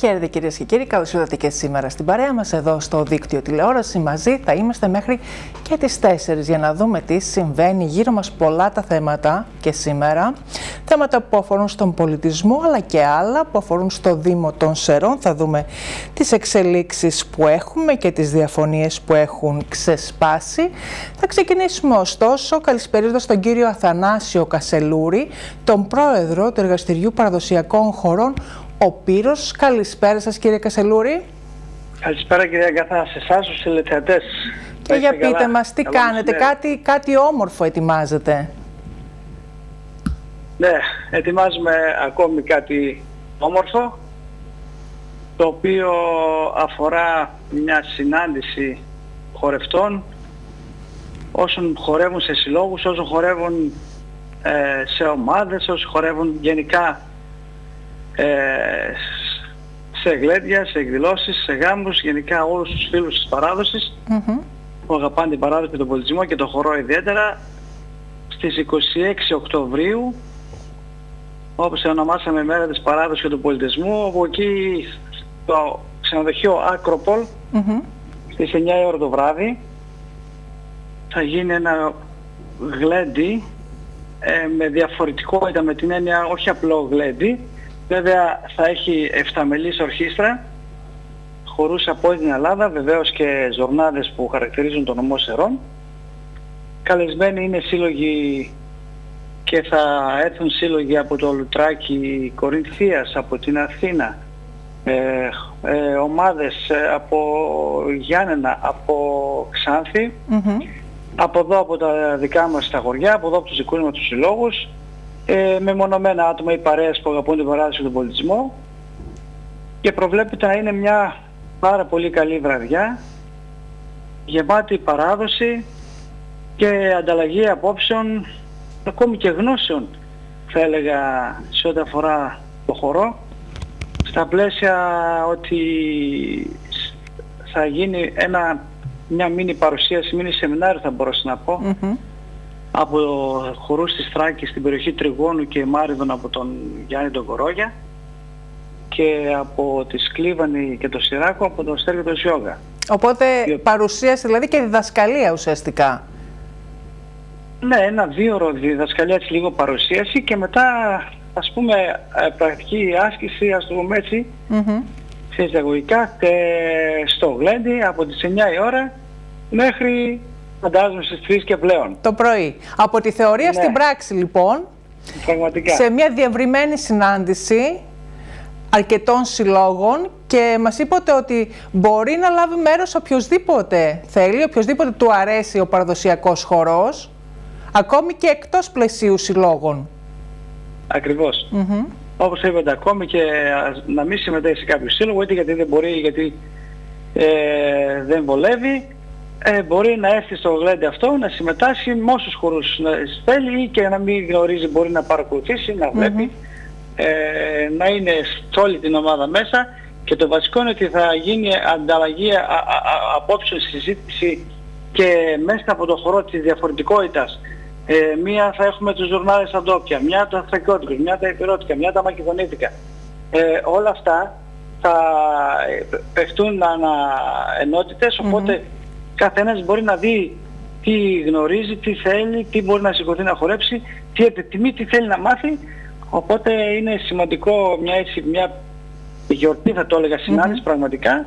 Χαίρετε κυρίες και κύριοι, καλώς ήρθατε και σήμερα στην παρέα μας εδώ στο δίκτυο τηλεόρασης. Μαζί θα είμαστε μέχρι και τις 4 για να δούμε τι συμβαίνει γύρω μας. Πολλά τα θέματα και σήμερα. Θέματα που αφορούν στον πολιτισμό αλλά και άλλα που αφορούν στο Δήμο των Σερών. Θα δούμε τις εξελίξεις που έχουμε και τις διαφωνίες που έχουν ξεσπάσει. Θα ξεκινήσουμε ωστόσο καλησπέριζοντας τον κύριο Αθανάσιο Κασελούρη, τον πρόεδρο του Εργαστηριού Παραδοσιακών Χωρών ο Πύρος. Καλησπέρα σας κύριε Κασελούρη. Καλησπέρα κύριε Αγκαθά, σε εσάς τους τηλεθεατές. Και για πείτε καλά. μας τι κάνετε, κάτι, κάτι όμορφο ετοιμάζετε. Ναι, ετοιμάζουμε ακόμη κάτι όμορφο, το οποίο αφορά μια συνάντηση χορευτών, όσων χορεύουν σε συλλόγους, όσων χορεύουν ε, σε ομάδες, όσοι χορεύουν γενικά ε, σε γλέντια, σε εκδηλώσεις, σε γάμους, γενικά όλους τους φίλους της παράδοσης που αγαπάνε την παράδοση και τον πολιτισμό και τον χορό ιδιαίτερα στις 26 Οκτωβρίου όπως ονομάσαμε μέρα της παράδοσης και του πολιτισμού όπου εκεί στο ξενοδοχείο Άκροπολ mm στις 9 ώρα το βράδυ θα γίνει ένα γλέντι ε, με διαφορετικότητα με την έννοια όχι απλό γλέντι Βέβαια θα έχει εφταμελής ορχήστρα, χορούς από την Ελλάδα, βεβαίως και ζορνάδες που χαρακτηρίζουν τον νομό Σερών. Καλεσμένοι είναι σύλλογοι και θα έρθουν σύλλογοι από το Λουτράκι Κορινθίας, από την Αθήνα, ε, ε, ομάδες ε, από Γιάννενα, από Ξάνθη, από εδώ από τα δικά μας τα χωριά, από εδώ από τους δικούς μας τους συλλόγους, ε, με μονομένα άτομα ή παρέες που αγαπούν την παράδοση και τον πολιτισμό. Και προβλέπεται να είναι μια πάρα πολύ καλή βραδιά γεμάτη παράδοση και ανταλλαγή απόψεων ακόμη και γνώσεων θα έλεγα σε ό,τι αφορά το χορό. Στα πλαίσια ότι θα γίνει ένα, μια μίνι παρουσίαση, μίνι σεμινάριο θα μπορούσα να πω από χορούς της Θράκης στην περιοχή Τριγώνου και Μάριδων από τον Γιάννη τον Κορόγια και από τη Σκλίβανη και το Σιράκο από τον Στέργιο τον Σιόγα. Οπότε παρουσίαση δηλαδή και διδασκαλία ουσιαστικά. Ναι, ένα δύο ώρο διδασκαλία έτσι λίγο παρουσίαση και μετά ας πούμε ε, πρακτική άσκηση, ας το πούμε έτσι, mm σε εισαγωγικά και στο Γλέντι από τις 9 η ώρα μέχρι φαντάζομαι στις 3 και πλέον. Το πρωί. Από τη θεωρία στην ναι. πράξη λοιπόν, Πραγματικά. σε μια διευρυμένη συνάντηση αρκετών συλλόγων και μας είπατε ότι μπορεί να λάβει μέρος οποιοδήποτε θέλει, οποιοδήποτε του αρέσει ο παραδοσιακός χορός, ακόμη και εκτός πλαισίου συλλόγων. Ακριβώς. Mm Όπως είπατε, ακόμη και να μην συμμετέχει σε κάποιο σύλλογο, είτε γιατί δεν μπορεί, γιατί ε, δεν βολεύει, ε, μπορεί να έρθει στο γλέντι αυτό, να συμμετάσχει με όσους χορούς θέλει ή και να μην γνωρίζει μπορεί να παρακολουθήσει, να βλέπει, ε, να είναι σε όλη την ομάδα μέσα και το βασικό είναι ότι θα γίνει ανταλλαγή απόψεων συζήτηση και μέσα από το χώρο της διαφορετικότητας. Ε, μία θα έχουμε τους ζουρνάδες αντόπια, μια τα θρακιώτικους, μια τα υπηρώτικα, μια τα μακεδονίτικα. Ε, όλα αυτά θα ε, παιχτούν ανα ενότητες, οπότε καθένας μπορεί να δει τι γνωρίζει, τι θέλει, τι μπορεί να σηκωθεί να χορέψει, τι επιτιμεί, τι θέλει να μάθει. Οπότε είναι σημαντικό μια, έτσι, μια γιορτή θα το έλεγα συνάντηση mm-hmm. πραγματικά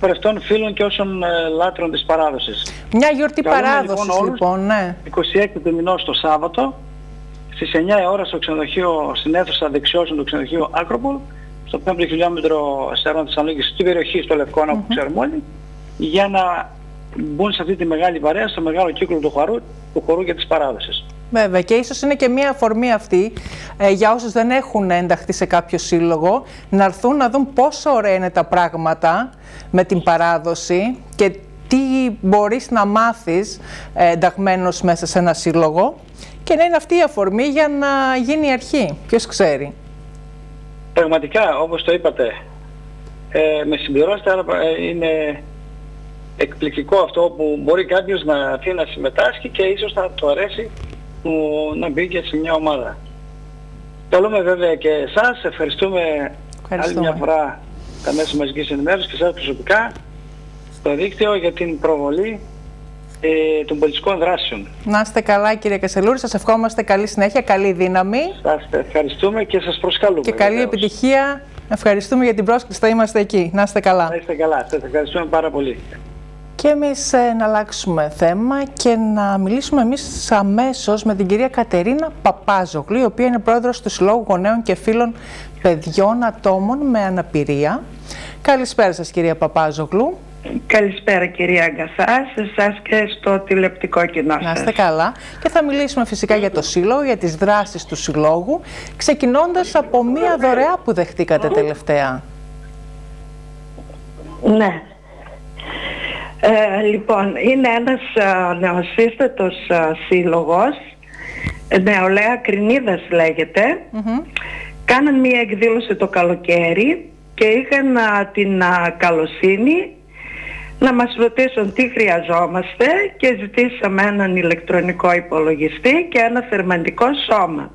πρευτών φίλων και όσων ε, λάτρων της παράδοσης. Μια γιορτή παράδοσης λοιπόν, όλους, λοιπόν, ναι. 26 του μηνός το Σάββατο στις 9 ώρα στο ξενοδοχείο, στην αίθουσα δεξιώσεων του ξενοδοχείου Άκροπολ, στο 5 χιλιόμετρο Σέρων Θεσσαλονίκης, στην περιοχή στο Λευκόνα mm-hmm. που ξέρουμε όλοι, για να μπουν σε αυτή τη μεγάλη παρέα, στο μεγάλο κύκλο του χορού, του χορού και της παράδοσης. Βέβαια και ίσως είναι και μία αφορμή αυτή ε, για όσους δεν έχουν ενταχθεί σε κάποιο σύλλογο να έρθουν να δουν πόσο ωραία είναι τα πράγματα με την παράδοση και τι μπορείς να μάθεις ε, ενταγμένος μέσα σε ένα σύλλογο και να είναι αυτή η αφορμή για να γίνει η αρχή. Ποιος ξέρει. Πραγματικά, όπως το είπατε, ε, με συμπληρώσετε, ε, είναι εκπληκτικό αυτό που μπορεί κάποιος να έρθει να συμμετάσχει και ίσως θα του αρέσει που να μπει και σε μια ομάδα. Καλούμε βέβαια και εσάς, ευχαριστούμε, άλλη μια φορά τα μέσα μαζικής ενημέρωσης και σας προσωπικά στο δίκτυο για την προβολή ε, των πολιτικών δράσεων. Να είστε καλά κύριε Κασελούρη, σας ευχόμαστε καλή συνέχεια, καλή δύναμη. Σας ευχαριστούμε και σας προσκαλούμε. Και καλή επιτυχία. Ευχαριστούμε για την πρόσκληση, θα είμαστε εκεί. Να είστε καλά. Να είστε καλά, σας ευχαριστούμε πάρα πολύ. Και εμείς ε, να αλλάξουμε θέμα και να μιλήσουμε εμείς αμέσως με την κυρία Κατερίνα Παπάζογλου, η οποία είναι πρόεδρος του Συλλόγου Γονέων και Φίλων Παιδιών Ατόμων με Αναπηρία. Καλησπέρα σας κυρία Παπάζογλου. Καλησπέρα κυρία Αγκαθά, σε εσάς και στο τηλεπτικό κοινό σας. Να είστε καλά. Και θα μιλήσουμε φυσικά για το Σύλλογο, για τις δράσεις του Συλλόγου, ξεκινώντας από μία δωρεά που δεχτήκατε τελευταία. Ναι. Ε, λοιπόν, είναι ένας α, νεοσύστατος α, σύλλογος, νεολαία Κρινίδας λέγεται. Κάναν μία εκδήλωση το καλοκαίρι και είχαν την καλοσύνη να μας ρωτήσουν τι χρειαζόμαστε και ζητήσαμε έναν ηλεκτρονικό υπολογιστή και ένα θερμαντικό σώμα.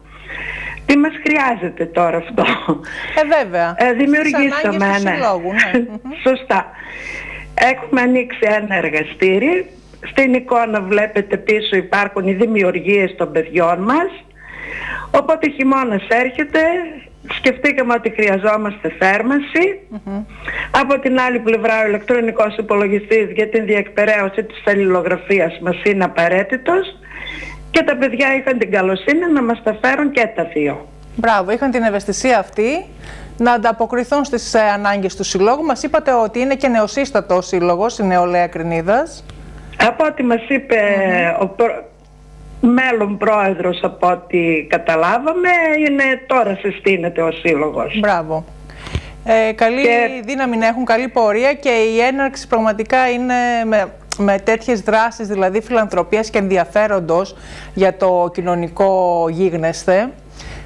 Τι μας χρειάζεται τώρα αυτό; Ε, βέβαια. Ε, δημιουργήσαμε, ναι. ναι. Σωστά. Έχουμε ανοίξει ένα εργαστήρι. Στην εικόνα βλέπετε πίσω υπάρχουν οι δημιουργίες των παιδιών μας. Οπότε χειμώνας έρχεται, σκεφτήκαμε ότι χρειαζόμαστε Από την άλλη πλευρά ο ηλεκτρονικός υπολογιστής για την διεκπαιρέωση της αλληλογραφίας μας είναι απαραίτητος και τα παιδιά είχαν την καλοσύνη να μας τα φέρουν και τα δύο. Μπράβο, είχαν την ευαισθησία αυτή να ανταποκριθούν στις ε, ανάγκες του συλλόγου. Μας είπατε ότι είναι και νεοσύστατος ο σύλλογος, η Νεολαία Κρινίδας. Από ό,τι μας είπε ο προ... μέλλον πρόεδρος από ό,τι καταλάβαμε, είναι τώρα συστήνεται ο σύλλογος. Μπράβο. Ε, καλή δύναμη να έχουν, καλή πορεία και η έναρξη πραγματικά είναι με, με τέτοιες δράσεις, δηλαδή φιλανθρωπίας και ενδιαφέροντος για το κοινωνικό γίγνεσθε.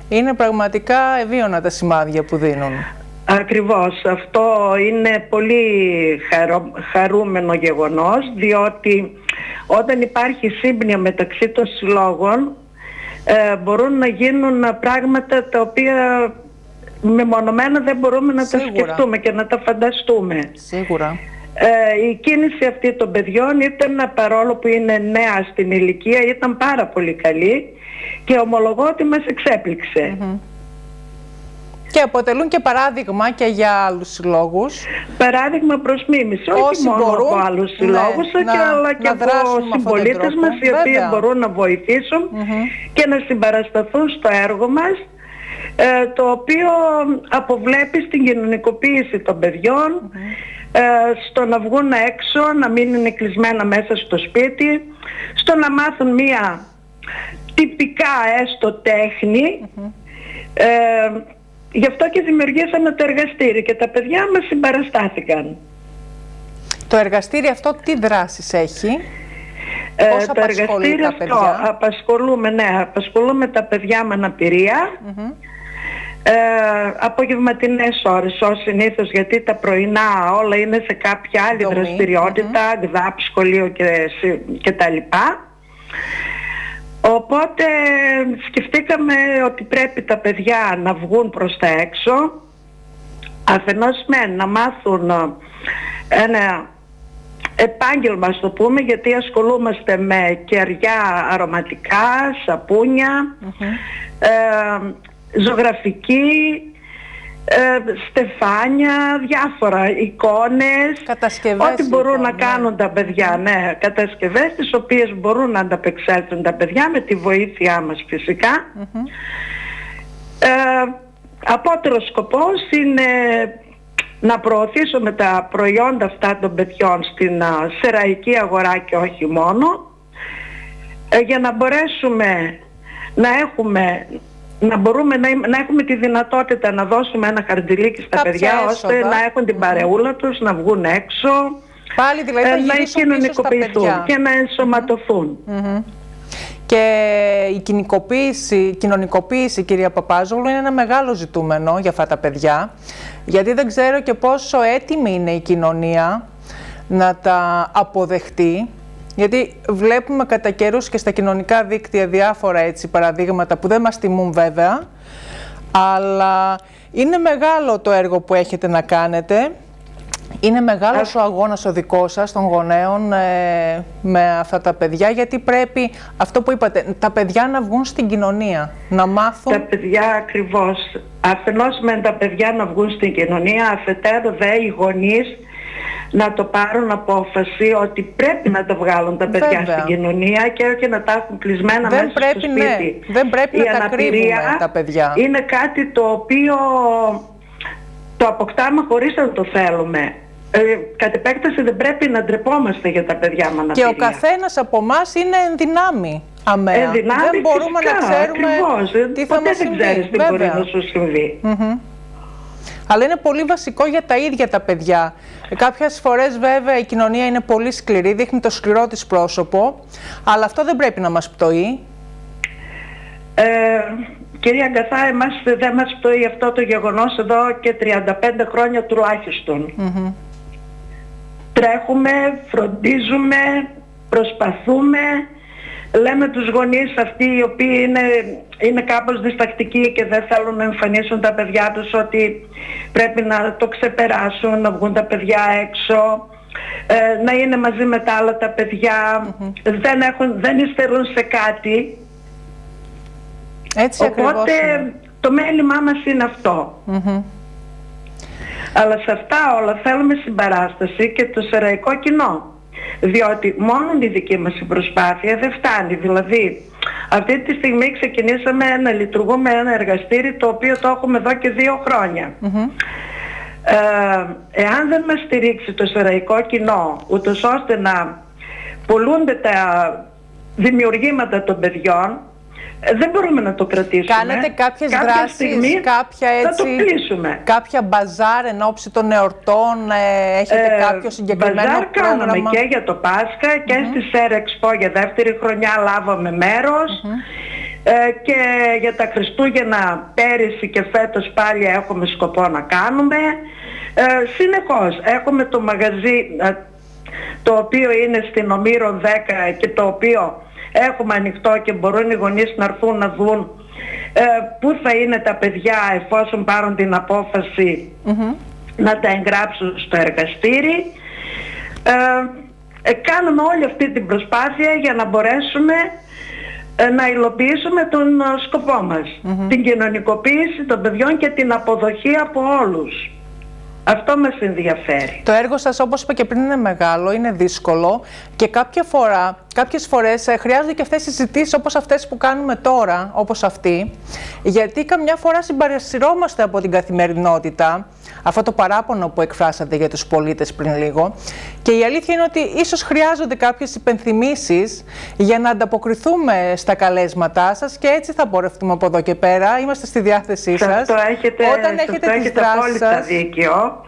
Είναι πραγματικά ευίωνα τα σημάδια που δίνουν. Ακριβώς. Αυτό είναι πολύ χαρούμενο γεγονός, διότι όταν υπάρχει σύμπνοια μεταξύ των συλλόγων, ε, μπορούν να γίνουν πράγματα τα οποία μεμονωμένα δεν μπορούμε να τα σκεφτούμε και να τα φανταστούμε. Σίγουρα. Ε, η κίνηση αυτή των παιδιών ήταν παρόλο που είναι νέα στην ηλικία ήταν πάρα πολύ καλή και ομολογώ ότι μας εξέπληξε. Και αποτελούν και παράδειγμα και για άλλους συλλόγους. Παράδειγμα προς μίμηση, όχι μόνο μπορούν, από άλλους ναι, συλλόγους, και, αλλά και από συμπολίτες μας, οι οποίοι μπορούν να βοηθήσουν και να συμπαρασταθούν στο έργο μας, ε, το οποίο αποβλέπει στην κοινωνικοποίηση των παιδιών, ε, στο να βγουν έξω, να μην είναι κλεισμένα μέσα στο σπίτι, στο να μάθουν μία τυπικά έστω τέχνη. Ε, γι' αυτό και δημιουργήσαμε το εργαστήρι και τα παιδιά μας συμπαραστάθηκαν. Το εργαστήρι αυτό τι δράσεις έχει; Ε, Πώς το εργαστήρι τα παιδιά; αυτό απασχολούμε, ναι, απασχολούμε τα παιδιά με αναπηρία. Ε, απογευματινές ώρες ως συνήθως γιατί τα πρωινά όλα είναι σε κάποια άλλη Δομή. δραστηριότητα, mm σχολείο και, και τα λοιπά. Οπότε σκεφτήκαμε ότι πρέπει τα παιδιά να βγουν προς τα έξω αφενός με να μάθουν ε, ένα επάγγελμα στο πούμε γιατί ασχολούμαστε με κεριά αρωματικά, ε, ζωγραφική, ε, στεφάνια, διάφορα εικόνες, κατασκευές, ό,τι μπορούν λοιπόν, να ναι. κάνουν τα παιδιά, ναι, κατασκευές τις οποίες μπορούν να ανταπεξέλθουν τα παιδιά με τη βοήθειά μας φυσικά. ε, απότερος σκοπός είναι να προωθήσουμε τα προϊόντα αυτά των παιδιών στην α, σεραϊκή αγορά και όχι μόνο ε, για να μπορέσουμε να έχουμε να μπορούμε να, να έχουμε τη δυνατότητα να δώσουμε ένα χαρτζηλίκι στα παιδιά ώστε να έχουν την παρεούλα τους, να βγουν έξω, Πάλι δηλαδή ε, να κοινωνικοποιηθούν και να ενσωματωθούν. Και η κοινωνικοποίηση, η κοινωνικοποίηση, κυρία Παπάζογλου, είναι ένα μεγάλο ζητούμενο για αυτά τα παιδιά, γιατί δεν ξέρω και πόσο έτοιμη είναι η κοινωνία να τα αποδεχτεί γιατί βλέπουμε κατά καιρούς και στα κοινωνικά δίκτυα διάφορα έτσι παραδείγματα που δεν μας τιμούν βέβαια, αλλά Είναι μεγάλο το έργο που έχετε να κάνετε. Είναι μεγάλος ο αγώνας ο δικός σας των γονέων ε, με αυτά τα παιδιά γιατί πρέπει αυτό που είπατε, τα παιδιά να βγουν στην κοινωνία, να μάθουν... Τα παιδιά ακριβώς. Αφενός με τα παιδιά να βγουν στην κοινωνία, αφετέρου δε οι γονείς να το πάρουν απόφαση ότι πρέπει να τα βγάλουν τα παιδιά στην κοινωνία και όχι να τα έχουν κλεισμένα δεν μέσα πρέπει, στο ναι. σπίτι. Δεν πρέπει Η να τα κρύβουμε τα παιδιά. Είναι κάτι το οποίο το αποκτάμε χωρίς να το θέλουμε. Ε, κατ' επέκταση δεν πρέπει να ντρεπόμαστε για τα παιδιά με Και ο καθένας από εμάς είναι ενδυνάμει αμέα. Ενδυνάμει δεν μπορούμε φυσικά, να ξέρουμε ακριβώς. τι θα Ποτέ μας δεν συμβεί. ξέρεις τι μπορεί να σου συμβεί. Αλλά είναι πολύ βασικό για τα ίδια τα παιδιά. Ε, κάποιες φορές βέβαια η κοινωνία είναι πολύ σκληρή, δείχνει το σκληρό της πρόσωπο, αλλά αυτό δεν πρέπει να μας πτωεί. Ε, κυρία Αγκαθά, εμάς δεν μας πτωεί αυτό το γεγονός εδώ και 35 χρόνια τουλάχιστον. Τρέχουμε, φροντίζουμε, προσπαθούμε, λέμε τους γονείς αυτοί οι οποίοι είναι, είναι κάπως διστακτικοί και δεν θέλουν να εμφανίσουν τα παιδιά τους ότι πρέπει να το ξεπεράσουν, να βγουν τα παιδιά έξω, ε, να είναι μαζί με τα άλλα τα παιδιά, δεν, έχουν, δεν υστερούν σε κάτι. Έτσι Οπότε το μέλημά μας είναι αυτό. Αλλά σε αυτά όλα θέλουμε συμπαράσταση και το σεραϊκό κοινό. Διότι μόνο η δική μας η προσπάθεια δεν φτάνει. Δηλαδή, αυτή τη στιγμή ξεκινήσαμε να λειτουργούμε ένα εργαστήρι το οποίο το έχουμε εδώ και δύο χρόνια. Ε, εάν δεν μας στηρίξει το σεραϊκό κοινό, ούτως ώστε να πουλούνται τα δημιουργήματα των παιδιών, ε, δεν μπορούμε να το κρατήσουμε. Κάνετε κάποιες κάποια δράσεις, στιγμή κάποια έτσι, θα το κλείσουμε. κάποια μπαζάρ εν ώψη των εορτών, ε, έχετε ε, κάποιο συγκεκριμένο μπαζάρ πρόγραμμα; κάναμε και για το Πάσχα και mm -hmm. στη ΣΕΡ για δεύτερη χρονιά λάβαμε μέρος. Ε, και για τα Χριστούγεννα πέρυσι και φέτος πάλι έχουμε σκοπό να κάνουμε. Ε, συνεχώς έχουμε το μαγαζί ε, το οποίο είναι στην Ομήρο 10 και το οποίο έχουμε ανοιχτό και μπορούν οι γονείς να έρθουν να δουν ε, πού θα είναι τα παιδιά εφόσον πάρουν την απόφαση να τα εγγράψουν στο εργαστήρι. Ε, ε, κάνουμε όλη αυτή την προσπάθεια για να μπορέσουμε ε, να υλοποιήσουμε τον σκοπό μας. Την κοινωνικοποίηση των παιδιών και την αποδοχή από όλους. Αυτό μας ενδιαφέρει. Το έργο σας, όπως είπα και πριν, είναι μεγάλο, είναι δύσκολο και κάποια φορά, κάποιες φορές ε, χρειάζονται και αυτές οι συζητήσεις όπως αυτές που κάνουμε τώρα, όπως αυτή, γιατί καμιά φορά συμπαρασυρώμαστε από την καθημερινότητα, αυτό το παράπονο που εκφράσατε για τους πολίτες πριν λίγο. Και η αλήθεια είναι ότι ίσως χρειάζονται κάποιες υπενθυμίσεις για να ανταποκριθούμε στα καλέσματά σας και έτσι θα πορευτούμε από εδώ και πέρα. Είμαστε στη διάθεσή σας. Αυτό έχετε, Όταν έχετε τις έχετε απόλυτα δίκιο.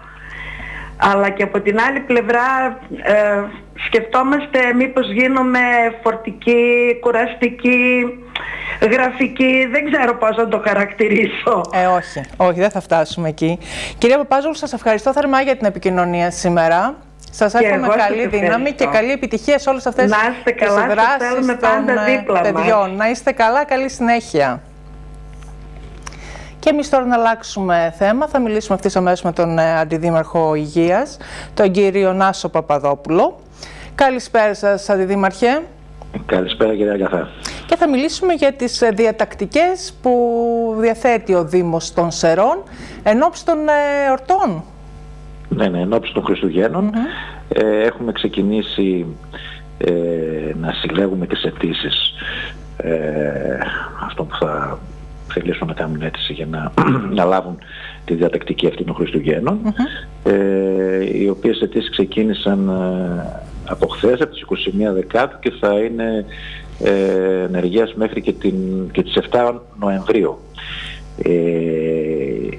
Αλλά και από την άλλη πλευρά ε, σκεφτόμαστε μήπως γίνομαι φορτική, κουραστική, γραφική, δεν ξέρω πώς να το χαρακτηρίσω. Ε, όχι, όχι, δεν θα φτάσουμε εκεί. Κυρία Παπάζουλου, σας ευχαριστώ θερμά για την επικοινωνία σήμερα. Σας εύχομαι καλή δύναμη και καλή επιτυχία σε όλες αυτές τις δράσεις των ε, παιδιών. Να είστε καλά, καλή συνέχεια. Και εμείς τώρα να αλλάξουμε θέμα. Θα μιλήσουμε αυτής αμέσως με τον ε, Αντιδήμαρχο Υγείας, τον κύριο Νάσο Παπαδόπουλο. Καλησπέρα σας, Αντιδήμαρχε. Καλησπέρα, κύριε Αγαθά. Και θα μιλήσουμε για τις ε, διατακτικές που διαθέτει ο Δήμος των Σερών εν ώψη των ε, εορτών. Ναι, ναι, εν ώψη των Χριστουγέννων. ε, έχουμε ξεκινήσει ε, να συλλέγουμε τις αιτήσεις ε, αυτό που θα θελήσουν να κάνουν αίτηση για να, να λάβουν τη διατακτική αυτή των Χριστουγέννων, ε, οι οποίες αιτήσεις ξεκίνησαν ε, από χθες, από τις 21 Δεκάτου και θα είναι ε, ενεργείας μέχρι και, την, και τις 7 Νοεμβρίου. Ε,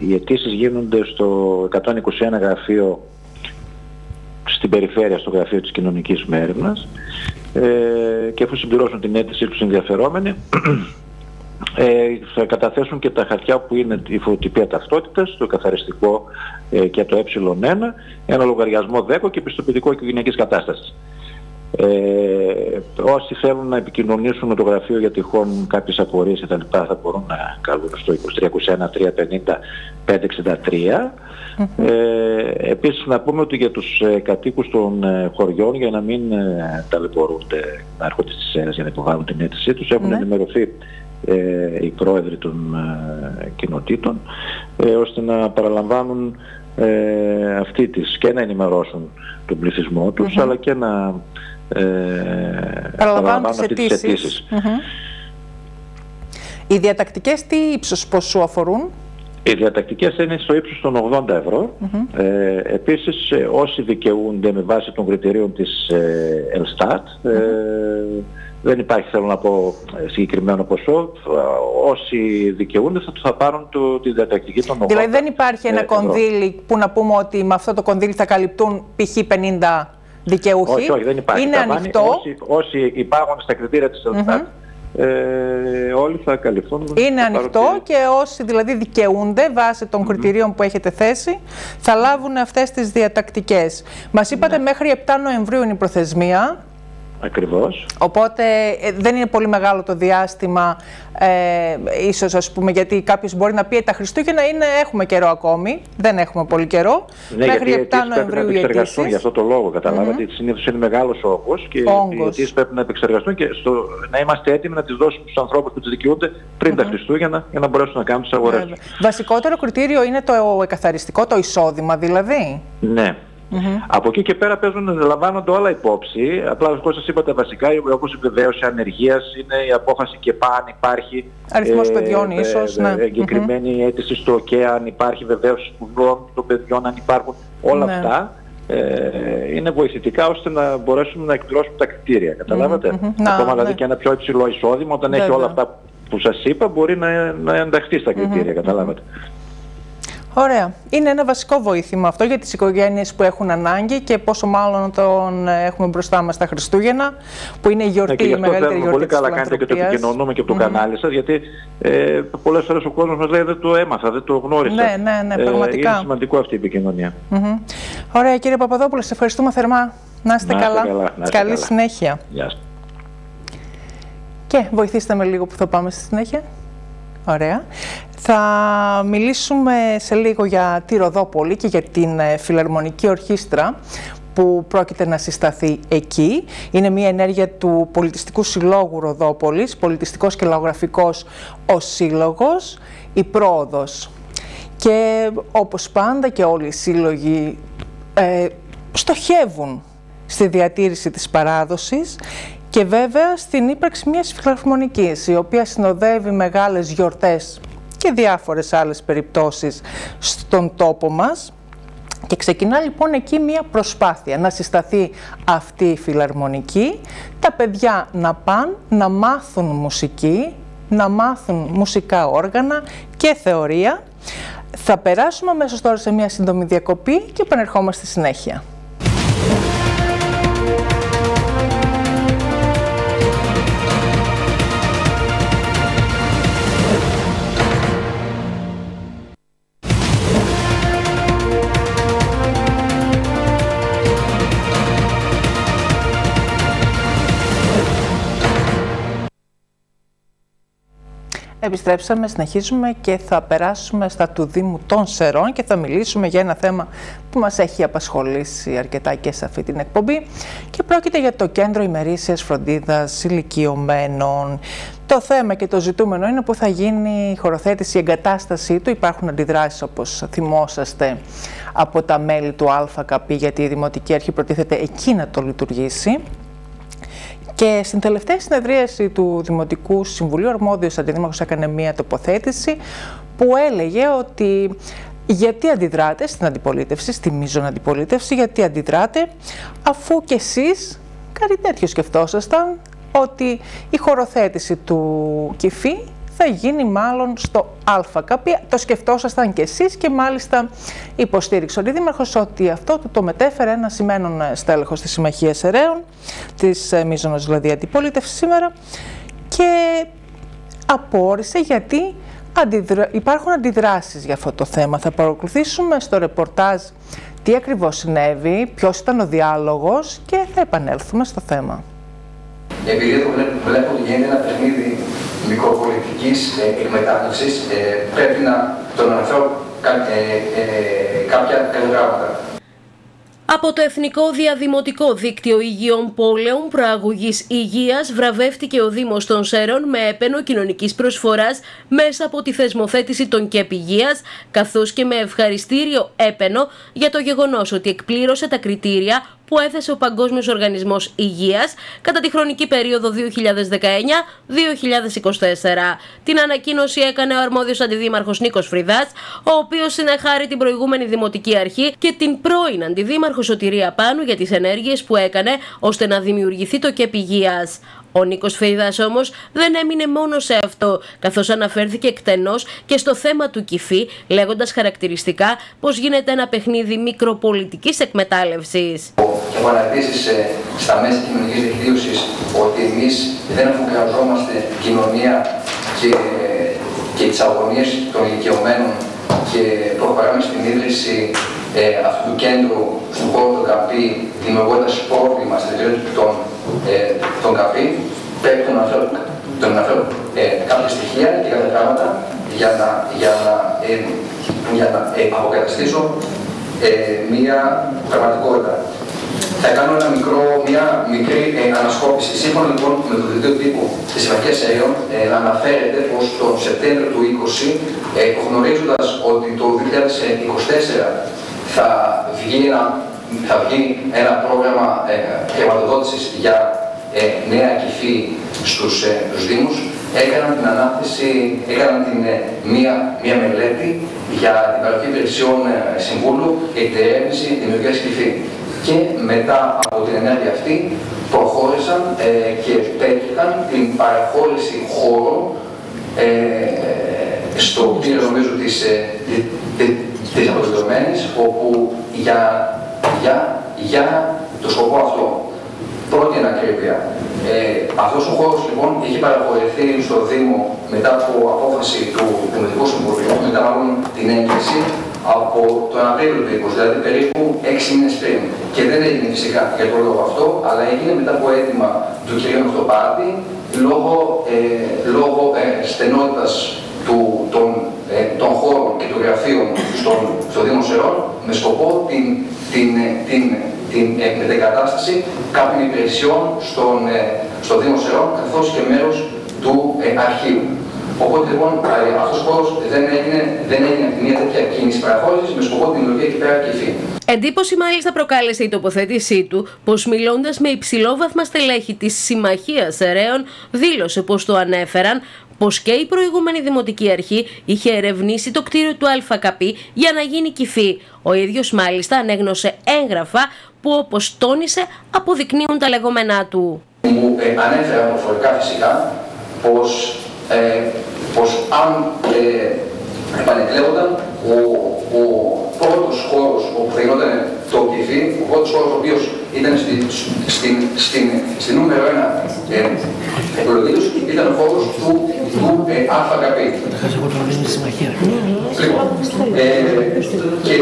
οι αιτήσεις γίνονται στο 121 γραφείο στην περιφέρεια στο γραφείο της κοινωνικής μέρημνας ε, και αφού συμπληρώσουν την αίτησή τους ενδιαφερόμενοι ε, θα καταθέσουν και τα χαρτιά που είναι η φωτοτυπία ταυτότητας, το καθαριστικό ε, και το ε1, ένα λογαριασμό 10 και πιστοποιητικό οικογενειακής κατάστασης. Ε, όσοι θέλουν να επικοινωνήσουν με το γραφείο για τυχόν κάποιες απορίες τα λοιπά θα μπορούν να καλούν στο 2321 350 563. Ε, επίσης να πούμε ότι για τους ε, κατοίκους των ε, χωριών για να μην ε, ταλαιπωρούνται να έρχονται στις αίρες για να υποβάλουν την αίτησή τους έχουν ναι. ενημερωθεί ε, οι πρόεδροι των ε, κοινοτήτων ώστε να παραλαμβάνουν αυτή της και να ενημερώσουν τον πληθυσμό τους αλλά και να ε, παραλαμβάνουν τις αιτήσεις. Οι διατακτικές τι ύψος ποσού αφορούν; Οι διατακτικές είναι στο ύψος των 80 ευρώ. Ε, επίσης ε, όσοι δικαιούνται με βάση των κριτηρίων της ε, Ελστάτ δεν υπάρχει θέλω να πω συγκεκριμένο ποσό. Όσοι δικαιούνται θα, θα πάρουν το, τη διατακτική των 80 Δηλαδή δεν υπάρχει ένα κονδύλι που να πούμε ότι με αυτό το κονδύλι θα καλυπτούν π.χ. 50 δικαιούχοι; Όχι, όχι, δεν υπάρχει. Είναι ανοιχτό; Όσοι, όσοι υπάρχουν στα κριτήρια της Ελστάτ ε, όλοι θα καλυφθούν. Είναι ανοιχτό και όσοι δηλαδή δικαιούνται βάσει των κριτηρίων που έχετε θέσει θα λάβουν αυτές τις διατακτικές. Μας είπατε ναι. μέχρι 7 Νοεμβρίου είναι η προθεσμία. Ακριβώς. Οπότε ε, δεν είναι πολύ μεγάλο το διάστημα, ε, ίσως ας πούμε, γιατί κάποιος μπορεί να πει «Ε, τα Χριστούγεννα είναι, έχουμε καιρό ακόμη, δεν έχουμε πολύ καιρό. Ναι, Μέχρι γιατί 7 Νοεμβρίου οι αιτήσεις. για αυτό το λόγο, καταλάβατε, mm -hmm. συνήθως είναι μεγάλος όγκος και όγκος. οι αιτήσεις πρέπει να επεξεργαστούν και στο, να είμαστε έτοιμοι να τις δώσουμε στους ανθρώπους που τις δικαιούνται πριν mm -hmm. τα Χριστούγεννα για να μπορέσουν να κάνουν τις αγορές. Βασικότερο κριτήριο είναι το εκαθαριστικό, το εισόδημα δηλαδή. Ναι. Mm-hmm. Από εκεί και πέρα παίζουν, λαμβάνονται όλα υπόψη. Απλά όπως σας είπα τα βασικά, όπως η βεβαίωση ανεργίας, είναι η απόφαση και πά αν υπάρχει αριθμός ε, παιδιών ε, ίσως, ναι. εγκεκριμένη mm-hmm. αίτηση στο ΟΚΕ, αν υπάρχει βεβαίωση σπουδών των παιδιών, αν υπάρχουν όλα ναι. αυτά. Ε, είναι βοηθητικά ώστε να μπορέσουμε να εκπληρώσουμε τα κριτήρια. Καταλάβατε; Mm-hmm. Ακόμα δηλαδή ναι. και ένα πιο υψηλό εισόδημα, όταν έχει όλα αυτά που σας είπα, μπορεί να, να ενταχθεί στα κριτήρια. Καταλάβατε; Ωραία. Είναι ένα βασικό βοήθημα αυτό για τις οικογένειες που έχουν ανάγκη και πόσο μάλλον τον έχουμε μπροστά μας τα Χριστούγεννα, που είναι η γιορτή, ναι, η μεγαλύτερη γιορτή Πολύ καλά κάνετε και το επικοινωνούμε και από το mm -hmm. κανάλι σας, γιατί ε, πολλές φορές ο κόσμος μας λέει δεν το έμαθα, δεν το γνώρισα. Ναι, ναι, ναι, πραγματικά. Ε, είναι σημαντικό αυτή η επικοινωνία. Mm -hmm. Ωραία κύριε Παπαδόπουλο, σε ευχαριστούμε θερμά. Να είστε, να καλά. καλά. Να είστε Καλή καλά. συνέχεια. Γεια Και βοηθήστε με λίγο που θα πάμε στη συνέχεια. Ωραία. Θα μιλήσουμε σε λίγο για τη Ροδόπολη και για την ε, Φιλαρμονική Ορχήστρα που πρόκειται να συσταθεί εκεί. Είναι μια ενέργεια του Πολιτιστικού Συλλόγου Ροδόπολης, πολιτιστικός και λαογραφικός ο Σύλλογος, η Πρόοδος. Και όπως πάντα και όλοι οι σύλλογοι ε, στοχεύουν στη διατήρηση της παράδοσης και βέβαια στην ύπαρξη μιας φιλαρμονικής, η οποία συνοδεύει μεγάλες γιορτές και διάφορες άλλες περιπτώσεις στον τόπο μας. Και ξεκινά λοιπόν εκεί μια προσπάθεια να συσταθεί αυτή η φιλαρμονική, τα παιδιά να πάνε να μάθουν μουσική, να μάθουν μουσικά όργανα και θεωρία. Θα περάσουμε αμέσως τώρα σε μια σύντομη διακοπή και επανερχόμαστε στη συνέχεια. Επιστρέψαμε, συνεχίζουμε και θα περάσουμε στα του Δήμου των Σερών και θα μιλήσουμε για ένα θέμα που μας έχει απασχολήσει αρκετά και σε αυτή την εκπομπή και πρόκειται για το Κέντρο Ημερήσιας Φροντίδας Ηλικιωμένων. Το θέμα και το ζητούμενο είναι που θα γίνει η χωροθέτηση, η εγκατάστασή του. Υπάρχουν αντιδράσεις όπως θυμόσαστε από τα μέλη του ΑΚΠ γιατί η Δημοτική Αρχή προτίθεται εκεί να το λειτουργήσει. Και στην τελευταία συνεδρίαση του Δημοτικού Συμβουλίου, ο αρμόδιος αντιδήμαρχος έκανε μία τοποθέτηση που έλεγε ότι γιατί αντιδράτε στην αντιπολίτευση, στη μείζων αντιπολίτευση, γιατί αντιδράτε αφού κι εσείς κάτι τέτοιο σκεφτόσασταν ότι η χωροθέτηση του Κιφή θα γίνει μάλλον στο ΑΚΠ. Το σκεφτόσασταν κι εσείς και μάλιστα υποστήριξε ο Δήμαρχος ότι αυτό του το μετέφερε ένα σημαίνον στέλεχος της Συμμαχίας Εραίων, της ε, Μίζωνος δηλαδή αντιπολίτευσης σήμερα και απόρρισε γιατί αντιδρα... υπάρχουν αντιδράσεις για αυτό το θέμα. Θα παρακολουθήσουμε στο ρεπορτάζ τι ακριβώς συνέβη, ποιος ήταν ο διάλογος και θα επανέλθουμε στο θέμα. Επειδή εδώ βλέπω ότι γίνεται ένα παιχνίδι μικροπολιτικής ε, εκμετάλλευσης, ε, πρέπει να τον αναφέρω ε, ε, κάποια πράγματα. Από το Εθνικό Διαδημοτικό Δίκτυο Υγειών Πόλεων Προαγωγής Υγείας βραβεύτηκε ο Δήμος των Σέρων με έπαινο κοινωνικής προσφοράς μέσα από τη θεσμοθέτηση των ΚΕΠ Υγείας, καθώς και με ευχαριστήριο έπαινο για το γεγονός ότι εκπλήρωσε τα κριτήρια που έθεσε ο Παγκόσμιος Οργανισμός Υγείας κατά τη χρονική περίοδο 2019-2024. Την ανακοίνωση έκανε ο αρμόδιος αντιδήμαρχος Νίκος Φρυδάς, ο οποίος συνεχάρει την προηγούμενη Δημοτική Αρχή και την πρώην αντιδήμαρχο Σωτηρία Πάνου για τις ενέργειες που έκανε ώστε να δημιουργηθεί το ΚΕΠ Υγείας. Ο Νίκος Φεϊδάς όμως δεν έμεινε μόνο σε αυτό, καθώς αναφέρθηκε εκτενώς και στο θέμα του κυφή, λέγοντας χαρακτηριστικά πως γίνεται ένα παιχνίδι μικροπολιτικής εκμετάλλευσης. Και έχω αναρτήσει στα μέσα κοινωνικής δικτύωσης ότι εμείς δεν αφουγκραζόμαστε κοινωνία και, και τις αγωνίες των ηλικιωμένων και προχωράμε στην ίδρυση ε, αυτού του κέντρου στον χώρο του ΚΑΠΗ, δημιουργώντας πρόβλημα στην εταιρεία των, ε, των ΚΑΠΗ. Πρέπει να αναφέρω, να αναφέρω ε, κάποια στοιχεία και κάποια πράγματα για να, για να, ε, για να ε, αποκαταστήσω ε, μία πραγματικότητα. Θα κάνω ένα μικρό, μια μικρή ε, ανασκόπηση. Σύμφωνα λοιπόν με το δελτίο τύπου της Συμμαχία Αερίων, ε, αναφέρεται πως τον Σεπτέμβριο του 2020, ε, γνωρίζοντας ότι το 2024 θα βγει ένα, θα βγει ένα πρόγραμμα ε, χρηματοδότησης για ε, νέα κυφή στους, ε, στους Δήμους, έκαναν την ανάθεση, έκαναν την, ε, μία, μία μελέτη για την παροχή υπηρεσιών ε, συμβούλου για την ερεύνηση δημιουργίας κυφή. Και μετά από την ενέργεια αυτή προχώρησαν ε, και πέτυχαν την παραχώρηση χώρων ε, στο κτίριο νομίζω της, της αποδεδομένης, όπου για, για, για το σκοπό αυτό. Πρώτη ανακρίβεια. Ε, αυτός ο χώρος λοιπόν έχει παραχωρηθεί στο Δήμο μετά από απόφαση του Δημοτικού Συμβουλίου, μετά μάλλον την έγκριση από τον Απρίλιο του 20, δηλαδή περίπου 6 μήνες πριν. Και δεν έγινε φυσικά για τον λόγο αυτό, αλλά έγινε μετά από αίτημα του κ. Μευτοπάτη λόγω, ε, λόγω ε, στενότητας του, των, ε, των χώρων και των γραφείων στον, στο Δήμο Σερών με σκοπό την, την, την, την μετεγκατάσταση κάποιων υπηρεσιών στον, ε, στο Δήμο Σερών καθώς και μέρος του ε, αρχείου. Οπότε λοιπόν αυτός ο χώρος δεν έγινε, δεν έγινε μια τέτοια κίνηση παραχώρησης με σκοπό την λογική εκεί πέρα και υφή. Εντύπωση μάλιστα προκάλεσε η τοποθέτησή του πως μιλώντας με υψηλόβαθμα στελέχη της Συμμαχίας Ερέων δήλωσε πως το ανέφεραν πως και η προηγούμενη Δημοτική Αρχή είχε ερευνήσει το κτίριο του ΑΚΠ για να γίνει κυφή. Ο ίδιος μάλιστα ανέγνωσε έγγραφα που όπως τόνισε αποδεικνύουν τα λεγόμενά του. Μου ε, ανέφερα προφορικά φυσικά πως, ε, πως αν ε, επανεκλέγονταν ο, ο πρώτος χώρος όπου θα γινόταν το κυφή, ο πρώτος χώρος ο οποίος ήταν στην, στην, στην, στην νούμερο ένα ε, επιλογή ήταν ο χώρος του, του ε, ΑΚΠ. Λοιπόν, ε, και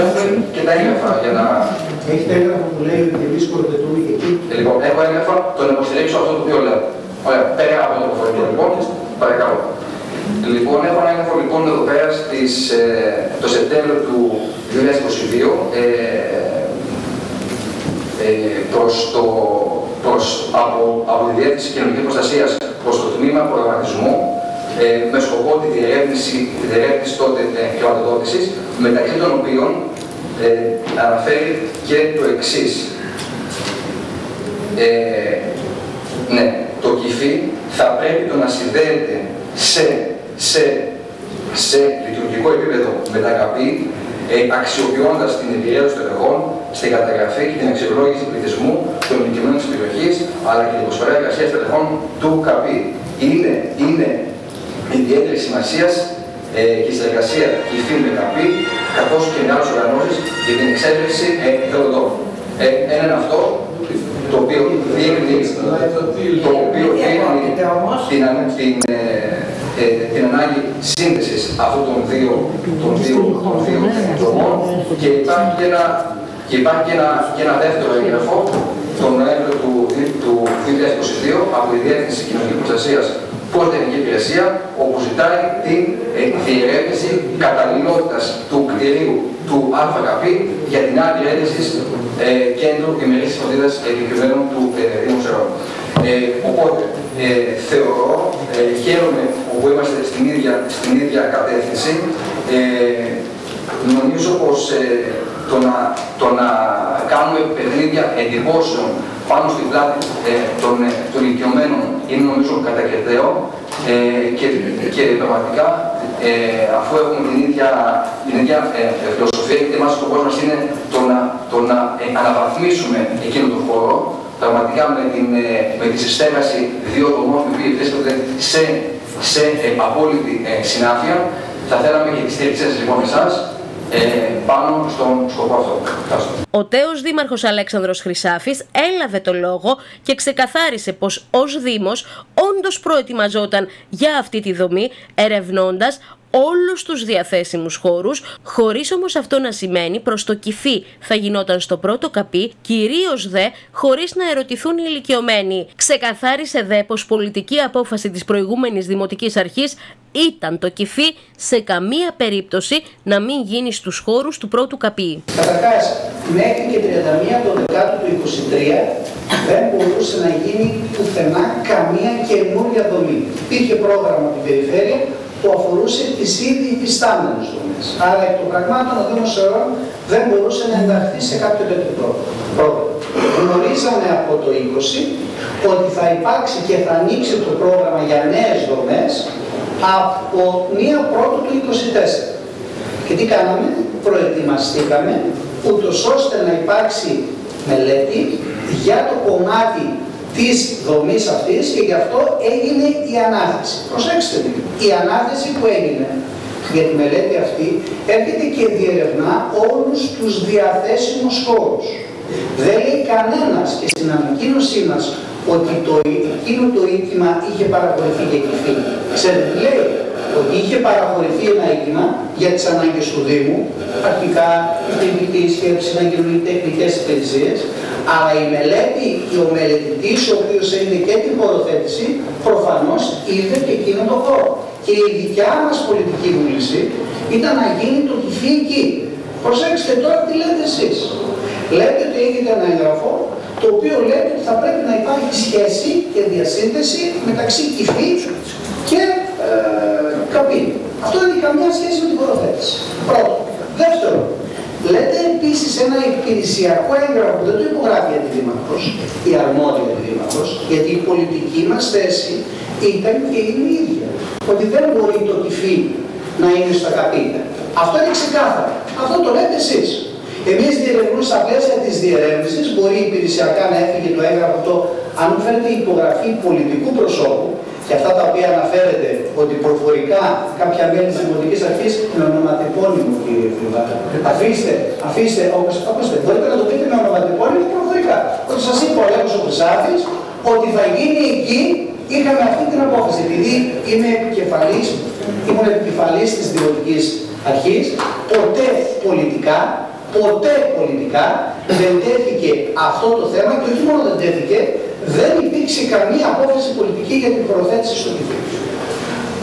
έχουμε και τα έγγραφα για να... Έχετε έγγραφα που λέει ότι δύσκολο δεν το εκεί. Λοιπόν, έχω έγγραφα το να υποστηρίξω αυτό το οποίο λέω. Ωραία, πέρα από το προφορικό λοιπόν, παρακαλώ. Λοιπόν, έχω ένα έγγραφο λοιπόν εδώ πέρα στις, ε, το Σεπτέμβριο του 2022 ε, ε, προς το, προς, από, από τη Διεύθυνση Κοινωνικής Προστασίας προς το Τμήμα Προγραμματισμού ε, με σκοπό τη διερεύνηση, τη διερεύνηση τότε ε, χρηματοδότησης, μεταξύ των οποίων ε, αναφέρει και το εξής. Ε, ναι, το κυφί θα πρέπει το να συνδέεται σε σε, σε λειτουργικό επίπεδο μετακαπή, ε, αξιοποιώντας την εμπειρία των στελεχών στην καταγραφή και την αξιολόγηση πληθυσμού των ηλικιωμένων της περιοχής, αλλά και την προσφορά εργασίας στελεχών του ΚΑΠΗ. Είναι, είναι ιδιαίτερη σημασίας ε, και η συνεργασία και η με ΚΑΠΗ, καθώς και με άλλες οργανώσεις για την εξέλιξη ε, εθελοντών. Ε, ένα είναι αυτό το οποίο δείχνει, το οποίο δείχνει την, την, ε, ε, την ανάγκη σύνδεσης αυτών των δύο, των δύο, των δύο δομών. Και υπάρχει και ένα, και υπάρχει και ένα, και ένα δεύτερο έγγραφο τον Νοέμβριο του, του 2022 από τη Διεύθυνση Κοινωνικής Προστασίας προς την Υπηρεσία, όπου ζητάει την ε, διερεύνηση καταλληλότητας του κτηρίου του ΑΚΠ για την άδεια ένταση ε, κέντρου ημερήσης φροντίδας εγκεκριμένων του ε, Δήμου Ε, οπότε, ε, θεωρώ, ε, χαίρομαι που είμαστε στην ίδια, στην ίδια κατεύθυνση. Ε, νομίζω πως ε, το, να, το να κάνουμε παιχνίδια εντυπώσεων πάνω στην πλάτη ε, των, ε, των ηλικιωμένων είναι νομίζω κατακριτέο ε, και, και πραγματικά ε, αφού έχουμε την ίδια, την ίδια ε, φιλοσοφία, γιατί εμάς ο σκοπός μας είναι το να, το να ε, αναβαθμίσουμε εκείνο τον χώρο, πραγματικά με, την, ε, με τη συστέγαση δύο δομών που βρίσκονται σε, σε ε, απόλυτη ε, συνάφεια, θα θέλαμε και τη στήριξή σας λοιπόν εσάς, ε, πάνω στον σκοπό αυτό. Ο τέος δήμαρχος Αλέξανδρος Χρυσάφης έλαβε το λόγο και ξεκαθάρισε πως ως Δήμος όντως προετοιμαζόταν για αυτή τη δομή ερευνώντας όλους τους διαθέσιμους χώρους, χωρίς όμως αυτό να σημαίνει προς το κυφί θα γινόταν στο πρώτο καπί, κυρίως δε χωρίς να ερωτηθούν οι ηλικιωμένοι. Ξεκαθάρισε δε πως πολιτική απόφαση της προηγούμενης Δημοτικής Αρχής ήταν το κυφί σε καμία περίπτωση να μην γίνει στους χώρους του πρώτου καπί. Καταρχάς, μέχρι και 31 του 10 του 23 δεν μπορούσε να γίνει πουθενά καμία καινούρια δομή. Υπήρχε πρόγραμμα από την περιφέρεια που αφορούσε τις ήδη υφιστάμενες δομές. Άρα εκ των πραγμάτων ο Δήμος Σερών δεν μπορούσε να ενταχθεί σε κάποιο τέτοιο πρόγραμμα. Γνωρίζαμε από το 20 ότι θα υπάρξει και θα ανοίξει το πρόγραμμα για νέες δομές από μία πρώτη του 24. Και τι κάναμε, προετοιμαστήκαμε ούτως ώστε να υπάρξει μελέτη για το κομμάτι της δομής αυτής και γι' αυτό έγινε η ανάθεση. Προσέξτε η ανάθεση που έγινε για τη μελέτη αυτή έρχεται και διερευνά όλους τους διαθέσιμους χώρους. Δεν λέει κανένας και στην ανακοίνωσή μας ότι το, εκείνο το οίκημα είχε παραχωρηθεί για κυφή. Ξέρετε τι λέει, ότι είχε παραχωρηθεί ένα οίκημα για τις ανάγκες του Δήμου, αρχικά η τεχνική σκέψη να γίνουν οι τεχνικές υπηρεσίες, αλλά η μελέτη και ο μελετητής, ο οποίος έγινε και την χωροθέτηση, προφανώς είδε και εκείνο το χώρο. Και η δικιά μας πολιτική βούληση ήταν να γίνει το κυφί εκεί. Προσέξτε τώρα τι λέτε εσείς. Λέτε ότι έγινε ένα εγγραφό το οποίο λέει ότι θα πρέπει να υπάρχει σχέση και διασύνδεση μεταξύ κυφή και ε, καπή. Αυτό δεν έχει καμία σχέση με την χωροθέτηση. Πρώτο. Δεύτερο, λέτε επίσης ένα υπηρεσιακό έγγραφο που δεν το υπογράφει η Αντιδήμαρχος, η αρμόδια Αντιδήμαρχος, γιατί η πολιτική μας θέση ήταν και είναι η ίδια. Ότι δεν μπορεί το κυφή να είναι στα καπίτα. Αυτό είναι ξεκάθαρο. Αυτό το λέτε εσείς. Εμείς διερευνούμε στα πλαίσια της διερεύνησης, μπορεί υπηρεσιακά να έφυγε το έγγραφο αυτό, αν φέρετε υπογραφή πολιτικού προσώπου, και αυτά τα οποία αναφέρεται ότι προφορικά κάποια μέλη της Δημοτικής Αρχής με ονοματεπώνυμο, κύριε Φλιβά. Αφήστε, αφήστε, όπως μπορείτε να το πείτε με ονοματεπώνυμο προφορικά. Ότι σας είπε ο Αλέκο ο Χρυσάφης ότι θα γίνει εκεί, είχαμε αυτή την απόφαση. Επειδή είμαι επικεφαλή, ήμουν επικεφαλής της Δημοτικής Αρχής, ποτέ πολιτικά ποτέ πολιτικά δεν τέθηκε αυτό το θέμα και όχι μόνο δεν τέθηκε, δεν υπήρξε καμία απόφαση πολιτική για την προθέτηση στο κυβέρνηση.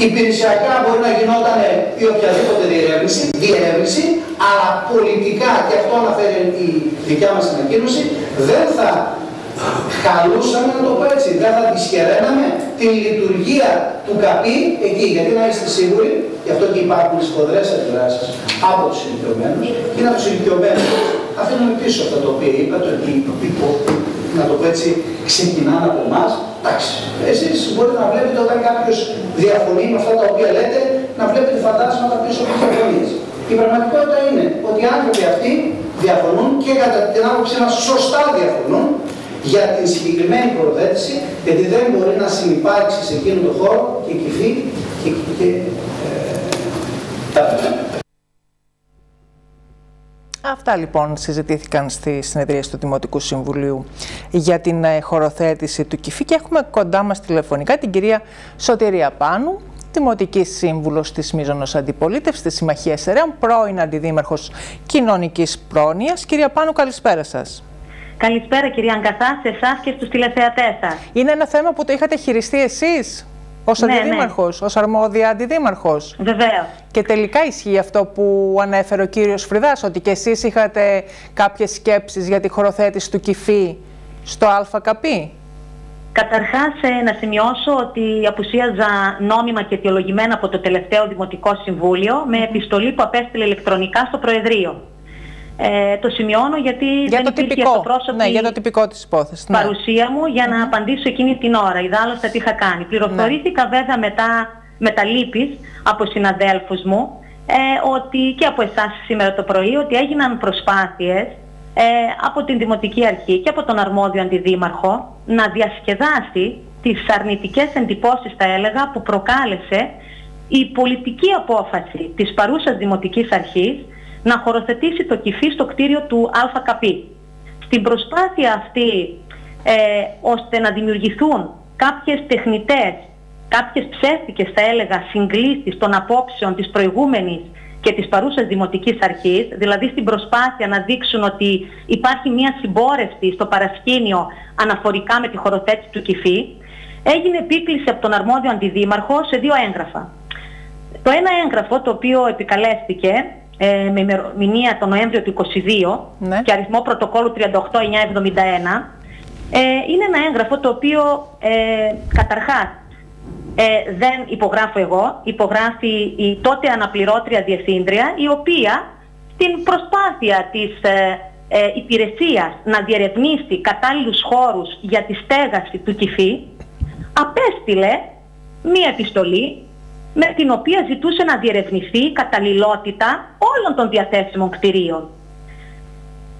Υπηρεσιακά μπορεί να γινόταν η οποιαδήποτε διερεύνηση, διερεύνηση, αλλά πολιτικά, και αυτό αναφέρει η δικιά μας ανακοίνωση, δεν θα καλούσαμε να το πω έτσι, δεν θα δυσχεραίναμε τη λειτουργία του ΚΑΠΗ εκεί, γιατί να είστε σίγουροι, γι' αυτό και υπάρχουν σφοδρές αντιδράσεις από τους ηλικιωμένους. Και να τους ηλικιωμένους. Αφήνουμε πίσω αυτά τα οποία είπατε, ότι να το πω έτσι, ξεκινάνε από εμάς. Εντάξει, εσείς μπορείτε να βλέπετε όταν κάποιος διαφωνεί με αυτά τα οποία λέτε, να βλέπετε φαντάσματα πίσω από τις διαφωνίες. Η πραγματικότητα είναι ότι οι άνθρωποι αυτοί διαφωνούν και κατά την άποψή μας σωστά διαφωνούν για την συγκεκριμένη προθέτηση, γιατί δεν μπορεί να συνεπάρξει σε εκείνο το χώρο και κυφή και, και ε, Αυτά λοιπόν συζητήθηκαν στη συνεδρία του Δημοτικού Συμβουλίου για την ε, χωροθέτηση του ΚΙΦΗ και έχουμε κοντά μας τηλεφωνικά την κυρία Σωτηρία Πάνου, Δημοτική Σύμβουλος της Μίζωνος Αντιπολίτευσης της Συμμαχίας Ερέων, πρώην Αντιδήμαρχος Κοινωνικής Πρόνοιας. Κυρία Πάνου, καλησπέρα σας. Καλησπέρα, κυρία Αγκαθά, σε εσάς και στους τηλεθεατές σας. Είναι ένα θέμα που το είχατε χειριστεί εσείς; Ως ναι, αντιδήμαρχος, ναι. ως αρμόδια αντιδήμαρχος. Βεβαίως. Και τελικά ισχύει αυτό που ανέφερε ο κύριος Φρυδάς, ότι και εσείς είχατε κάποιες σκέψεις για τη χωροθέτηση του κυφή στο ΑΚΠ. Καταρχάς ε, να σημειώσω ότι απουσίαζα νόμιμα και αιτιολογημένα από το τελευταίο Δημοτικό Συμβούλιο με επιστολή που απέστειλε ηλεκτρονικά στο Προεδρείο. Ε, το σημειώνω γιατί για δεν το υπήρχε τυπικό. ναι, για το τυπικό της υπόθεσης. Ναι. Παρουσία μου για να απαντήσω εκείνη την ώρα. Ιδάλλως θα τι είχα κάνει. Πληροφορήθηκα ναι. βέβαια μετά με τα λύπης από συναδέλφους μου ε, ότι και από εσάς σήμερα το πρωί ότι έγιναν προσπάθειες ε, από την Δημοτική Αρχή και από τον αρμόδιο αντιδήμαρχο να διασκεδάσει τις αρνητικές εντυπώσεις, θα έλεγα, που προκάλεσε η πολιτική απόφαση της παρούσας Δημοτικής Αρχής να χωροθετήσει το κυφί στο κτίριο του ΑΚΠ. Στην προσπάθεια αυτή, ε, ώστε να δημιουργηθούν κάποιες τεχνητές, κάποιες ψεύτικες, θα έλεγα, συγκλήσεις των απόψεων της προηγούμενης και της παρούσας Δημοτικής Αρχής, δηλαδή στην προσπάθεια να δείξουν ότι υπάρχει μια συμπόρευση στο παρασκήνιο αναφορικά με τη χωροθέτηση του Κηφή, έγινε επίκληση από τον αρμόδιο αντιδήμαρχο σε δύο έγγραφα. Το ένα έγγραφο το οποίο επικαλέστηκε ε, με ημερομηνία τον Νοέμβριο του 2022 ναι. και αριθμό πρωτοκόλλου 38971 ε, είναι ένα έγγραφο το οποίο ε, καταρχάς ε, δεν υπογράφω εγώ, υπογράφει η τότε αναπληρώτρια διευθύντρια, η οποία στην προσπάθεια της ε, ε, υπηρεσίας να διερευνήσει κατάλληλους χώρους για τη στέγαση του κυφή, απέστειλε μία επιστολή με την οποία ζητούσε να διερευνηθεί η καταλληλότητα όλων των διαθέσιμων κτηρίων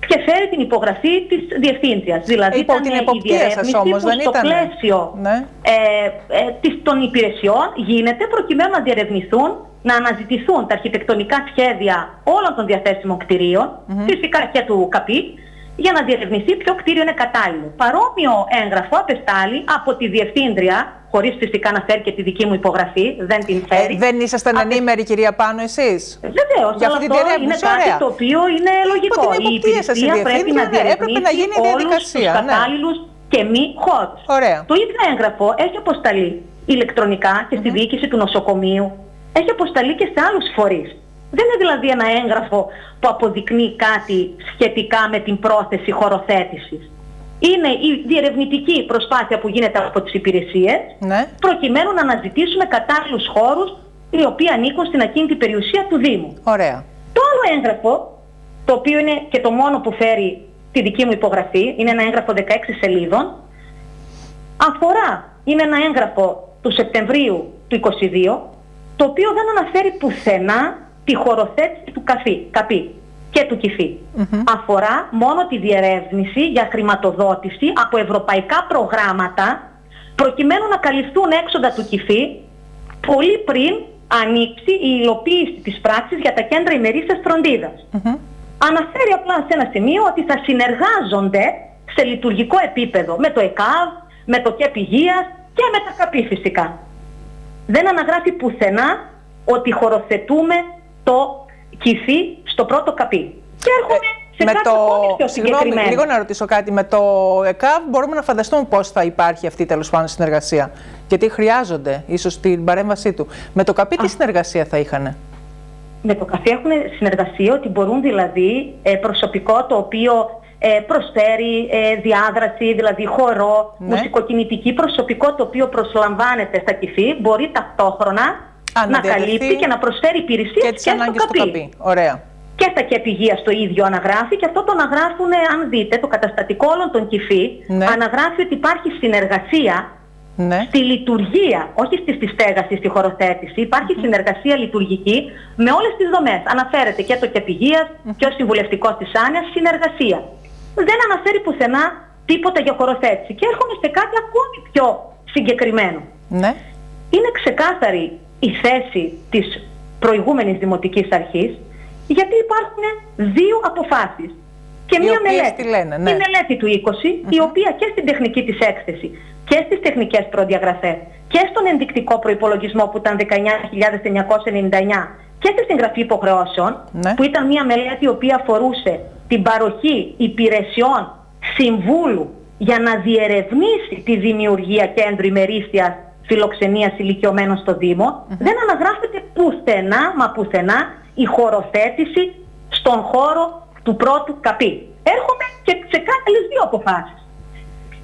και φέρει την υπογραφή της διευθύντριας. Δηλαδή, Υπό την εποπτεία σας όμως, δεν ήταν. Στο πλαίσιο ναι. ε, ε, των υπηρεσιών γίνεται προκειμένου να διερευνηθούν, να αναζητηθούν τα αρχιτεκτονικά σχέδια όλων των διαθέσιμων κτηρίων, φυσικά και του ΚΑΠΗ, για να διερευνηθεί ποιο κτίριο είναι κατάλληλο. Παρόμοιο έγγραφο απεστάλλει από τη Διευθύντρια, χωρίς φυσικά να φέρει και τη δική μου υπογραφή, δεν την ε, φέρει. Ε, δεν ήσασταν Απε... ενήμεροι, κυρία Πάνω, εσείς; Βεβαίως. Για αυτή την είναι κάτι το οποίο είναι λογικό. Η υπηρεσία πρέπει να διερευνήσει να γίνει διαδικασία. Όλους τους κατάλληλους και μη χώρου. Το ίδιο έγγραφο έχει αποσταλεί ηλεκτρονικά και στη διοίκηση του νοσοκομείου. Έχει αποσταλεί και σε άλλους φορείς. Δεν είναι δηλαδή ένα έγγραφο που αποδεικνύει κάτι σχετικά με την πρόθεση χωροθέτησης. Είναι η διερευνητική προσπάθεια που γίνεται από τις υπηρεσίες ναι. προκειμένου να αναζητήσουμε κατάλληλους χώρους οι οποίοι ανήκουν στην ακίνητη περιουσία του Δήμου. Ωραία. Το άλλο έγγραφο, το οποίο είναι και το μόνο που φέρει τη δική μου υπογραφή, είναι ένα έγγραφο 16 σελίδων, αφορά, είναι ένα έγγραφο του Σεπτεμβρίου του 2022, το οποίο δεν αναφέρει πουθενά τη χωροθέτηση του καφή, καπί και του κυφή. Αφορά μόνο τη διερεύνηση για χρηματοδότηση από ευρωπαϊκά προγράμματα προκειμένου να καλυφθούν έξοδα του κυφή πολύ πριν ανοίξει η υλοποίηση της πράξης για τα κέντρα ημερήσιας Αναφέρει απλά σε ένα σημείο ότι θα συνεργάζονται σε λειτουργικό επίπεδο με το ΕΚΑΒ, με το ΚΕΠ Υγείας και με τα ΚΑΠΗ φυσικά. Δεν αναγράφει πουθενά ότι χωροθετούμε το κυφί στο πρώτο καπί. Και έρχομαι ε, σε με κάτι το... πιο Συγγνώμη, λίγο να ρωτήσω κάτι. Με το ΕΚΑΒ μπορούμε να φανταστούμε πώς θα υπάρχει αυτή τέλος πάντων συνεργασία. Γιατί χρειάζονται ίσως την παρέμβασή του. Με το ΚΑΠΗ τι συνεργασία θα είχαν. Με το ΚΑΠΗ έχουν συνεργασία ότι μπορούν δηλαδή ε, προσωπικό το οποίο ε, προσφέρει ε, διάδραση, δηλαδή χορό, ναι. μουσικοκινητική προσωπικό το οποίο προσλαμβάνεται στα ΚΙΦΗ μπορεί ταυτόχρονα να καλύπτει και να προσφέρει υπηρεσίες και, και στο ΚΑΠΗ. Ωραία. Και στα ΚΕΠ το ίδιο αναγράφει και αυτό το αναγράφουν, αν δείτε, το καταστατικό όλων των ΚΙΦΗ ναι. αναγράφει ότι υπάρχει συνεργασία ναι. στη λειτουργία, όχι στη, στη στέγαση, στη χωροθέτηση. Υπάρχει συνεργασία λειτουργική με όλες τις δομές. Αναφέρεται και το ΚΕΠ και ο συμβουλευτικός της Άνοιας, συνεργασία. Δεν αναφέρει πουθενά τίποτα για χωροθέτηση. Και έρχομαι σε κάτι ακόμη πιο συγκεκριμένο. Ναι. Είναι ξεκάθαρη η θέση της προηγούμενης Δημοτικής Αρχής γιατί υπάρχουν δύο αποφάσεις. Και και μία μελέτη. Λένε, ναι. Η μελέτη του 20, η οποία και στην τεχνική της έκθεση και στις τεχνικές προδιαγραφές και στον ενδεικτικό προϋπολογισμό που ήταν 19.999 και στη συγγραφή υποχρεώσεων, ναι. που ήταν μια μελέτη η οποία αφορούσε την παροχή υπηρεσιών συμβούλου για να διερευνήσει τη δημιουργία κέντρου ημερήσιας φιλοξενίας ηλικιωμένων στο Δήμο, δεν αναγράφεται πουθενά, μα πουθενά, η χωροθέτηση στον χώρο του πρώτου καπί. Έρχομαι και σε άλλες δύο αποφάσεις.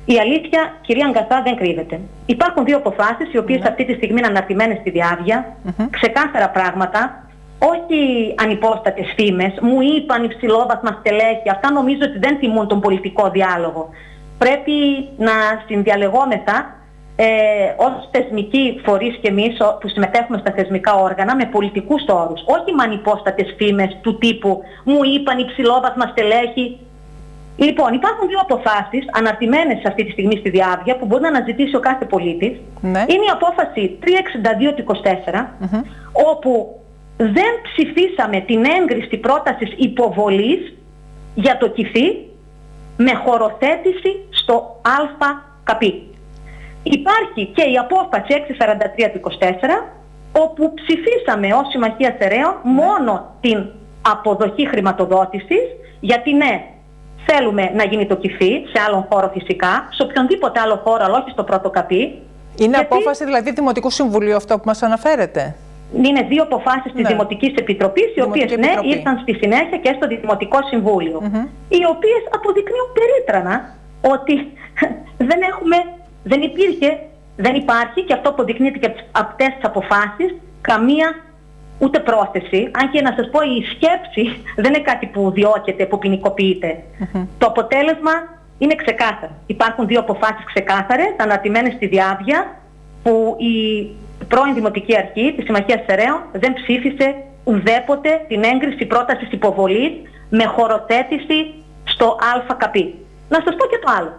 Η αλήθεια, κυρία Αγκαθά, δεν κρύβεται. Υπάρχουν δύο αποφάσεις, οι οποίες ναι. αυτή τη στιγμή είναι αναρτημένες στη διάβια, ξεκάθαρα πράγματα, όχι ανυπόστατες φήμες, μου είπαν υψηλόβαθμα στελέχη, αυτά νομίζω ότι δεν τιμούν τον πολιτικό διάλογο. Πρέπει να συνδιαλεγόμεθα ε, ως θεσμικοί φορείς και εμείς που συμμετέχουμε στα θεσμικά όργανα με πολιτικούς όρους, όχι με ανυπόστατες φήμες του τύπου μου είπαν υψηλόβαθμα στελέχη. Λοιπόν, υπάρχουν δύο αποφάσεις αναρτημένες αυτή τη στιγμή στη διάβια που μπορεί να αναζητήσει ο κάθε πολίτης. Ναι. Είναι η απόφαση 362 του 24, όπου δεν ψηφίσαμε την έγκριση πρότασης υποβολής για το ΚΙΦΗ με χωροθέτηση στο ΑΚΠ. Υπάρχει και η απόφαση 643 του 24 όπου ψηφίσαμε ως Συμμαχία Θεραίων μόνο την αποδοχή χρηματοδότησης γιατί ναι, θέλουμε να γίνει το ΚΙΦΗ σε άλλον χώρο φυσικά, σε οποιονδήποτε άλλο χώρο αλλά όχι στο πρώτο καπί. Είναι απόφαση δηλαδή Δημοτικού Συμβουλίου αυτό που μας αναφέρετε; Είναι δύο αποφάσεις της ναι. Δημοτικής Επιτροπής, οι οποίες ναι, ήρθαν στη συνέχεια και στο Δημοτικό Συμβούλιο, οι οποίες αποδεικνύουν περίτρανα ότι δεν έχουμε, δεν υπήρχε, δεν υπάρχει και αυτό αποδεικνύεται και από αυτές τις αποφάσεις καμία ούτε πρόθεση, αν και να σας πω η σκέψη δεν είναι κάτι που διώκεται, που ποινικοποιείται. Το αποτέλεσμα είναι ξεκάθαρο. Υπάρχουν δύο αποφάσεις ξεκάθαρες, ανατημένες στη διάβια, που η πρώην Δημοτική Αρχή της Συμμαχίας Σεραίων δεν ψήφισε ουδέποτε την έγκριση πρότασης υποβολής με χωροθέτηση στο ΑΚΠ. Να σας πω και το άλλο.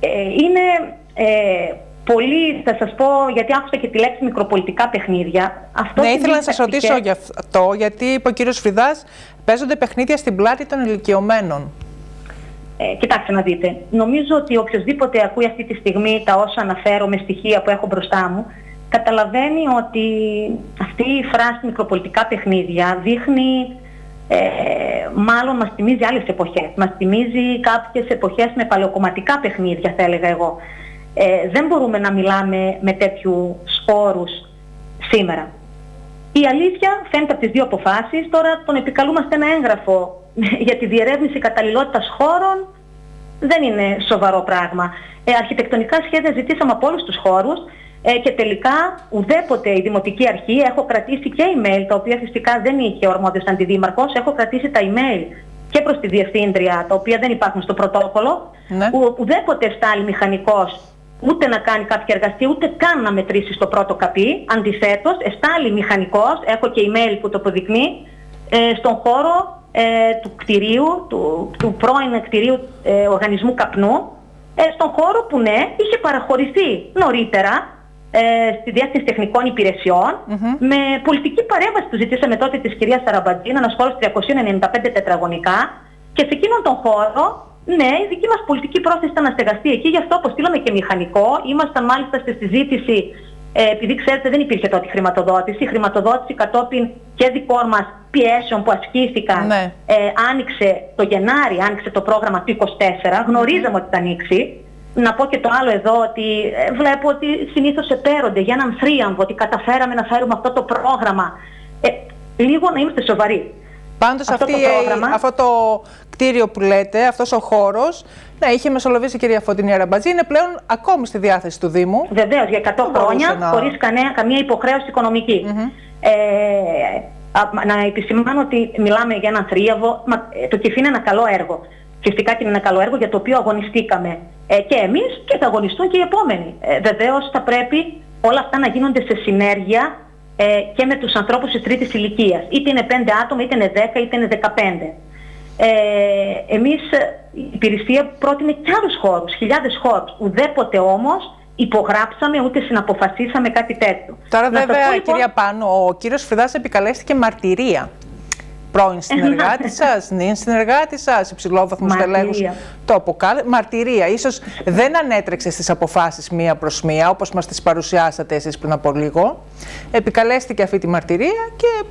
Ε, είναι ε, πολύ, θα σας πω, γιατί άκουσα και τη λέξη μικροπολιτικά παιχνίδια. Αυτό ναι, ήθελα να σας ρωτήσω γι' αυτό, γιατί είπε ο κύριος Φρυδάς, παίζονται παιχνίδια στην πλάτη των ηλικιωμένων. Ε, κοιτάξτε να δείτε. Νομίζω ότι οποιοδήποτε ακούει αυτή τη στιγμή τα όσα αναφέρω με στοιχεία που έχω μπροστά μου, καταλαβαίνει ότι αυτή η φράση μικροπολιτικά παιχνίδια δείχνει, ε, μάλλον μας θυμίζει άλλες εποχές. Μας θυμίζει κάποιες εποχές με παλαιοκομματικά παιχνίδια, θα έλεγα εγώ. Ε, δεν μπορούμε να μιλάμε με τέτοιους σπόρους σήμερα. Η αλήθεια φαίνεται από τις δύο αποφάσεις. Τώρα τον επικαλούμαστε ένα έγγραφο για τη διερεύνηση καταλληλότητας χώρων δεν είναι σοβαρό πράγμα. Ε, αρχιτεκτονικά σχέδια ζητήσαμε από όλους τους χώρους ε, και τελικά ουδέποτε η Δημοτική Αρχή, έχω κρατήσει και email, τα οποία φυσικά δεν είχε ο αρμόδιος αντιδήμαρχος, έχω κρατήσει τα email και προς τη Διευθύντρια, τα οποία δεν υπάρχουν στο πρωτόκολλο, ναι. Ο, ουδέποτε στάλει μηχανικός ούτε να κάνει κάποια εργασία, ούτε καν να μετρήσει στο πρώτο καπί. Αντιθέτως, εστάλει μηχανικός, έχω και email που το αποδεικνύει, ε, στον χώρο ε, του κτηρίου, του, του πρώην κτηρίου ε, οργανισμού καπνού, ε, στον χώρο που ναι, είχε παραχωρηθεί νωρίτερα ε, στη Διεύθυνση Τεχνικών με πολιτική παρέμβαση που ζητήσαμε τότε της κυρίας Σαραμπατζή, ένας χώρος 395 τετραγωνικά. Και σε εκείνον τον χώρο ναι, η δική μας πολιτική πρόθεση ήταν να στεγαστεί εκεί, γι' αυτό αποστήλαμε και μηχανικό. Ήμασταν μάλιστα στη συζήτηση ε, επειδή ξέρετε δεν υπήρχε τότε χρηματοδότηση, η χρηματοδότηση κατόπιν και δικών μας πιέσεων που ασκήθηκαν ναι. ε, άνοιξε το Γενάρη, άνοιξε το πρόγραμμα του 24, γνωρίζαμε ότι θα ανοίξει. Να πω και το άλλο εδώ ότι ε, βλέπω ότι συνήθως επέρονται για έναν θρίαμβο ότι καταφέραμε να φέρουμε αυτό το πρόγραμμα. Ε, λίγο να είμαστε σοβαροί. Πάντως αυτό, αυτή, το πρόγραμμα... αυτό το κτίριο που λέτε, αυτός ο χώρος, ναι, είχε μεσολαβήσει η κυρία Φωτεινή Αραμπατζή, είναι πλέον ακόμη στη διάθεση του Δήμου. Βεβαίως, για 100 χρόνια, να... χωρίς καμία υποχρέωση οικονομική. ε, να επισημάνω ότι μιλάμε για ένα θρίαβο. Ε, το ΚΕΦ είναι ένα καλό έργο. Φυσικά και είναι ένα καλό έργο για το οποίο αγωνιστήκαμε ε, και εμείς και θα αγωνιστούν και οι επόμενοι. Ε, Βεβαίως θα πρέπει όλα αυτά να γίνονται σε συνέργεια ε, και με τους ανθρώπους της τρίτης ηλικίας. Είτε είναι 5 άτομα, είτε είναι 10, είτε είναι 15. Ε, εμείς, η υπηρεσία πρότεινε και άλλους χώρους, χιλιάδες χώρους. Ουδέποτε όμως υπογράψαμε ούτε συναποφασίσαμε κάτι τέτοιο. Τώρα βέβαια, λοιπόν... κυρία Πάνο, ο κύριος Φρυδάς επικαλέστηκε μαρτυρία. Πρώην συνεργάτη σας, νυν συνεργάτη σας, υψηλόβαθμους τελέχους. Το αποκάλε. Μαρτυρία. σω δεν ανέτρεξε στις αποφάσεις μία προς μία, όπως μας τις παρουσιάσατε εσείς πριν από λίγο. Επικαλέστηκε αυτή τη μαρτυρία και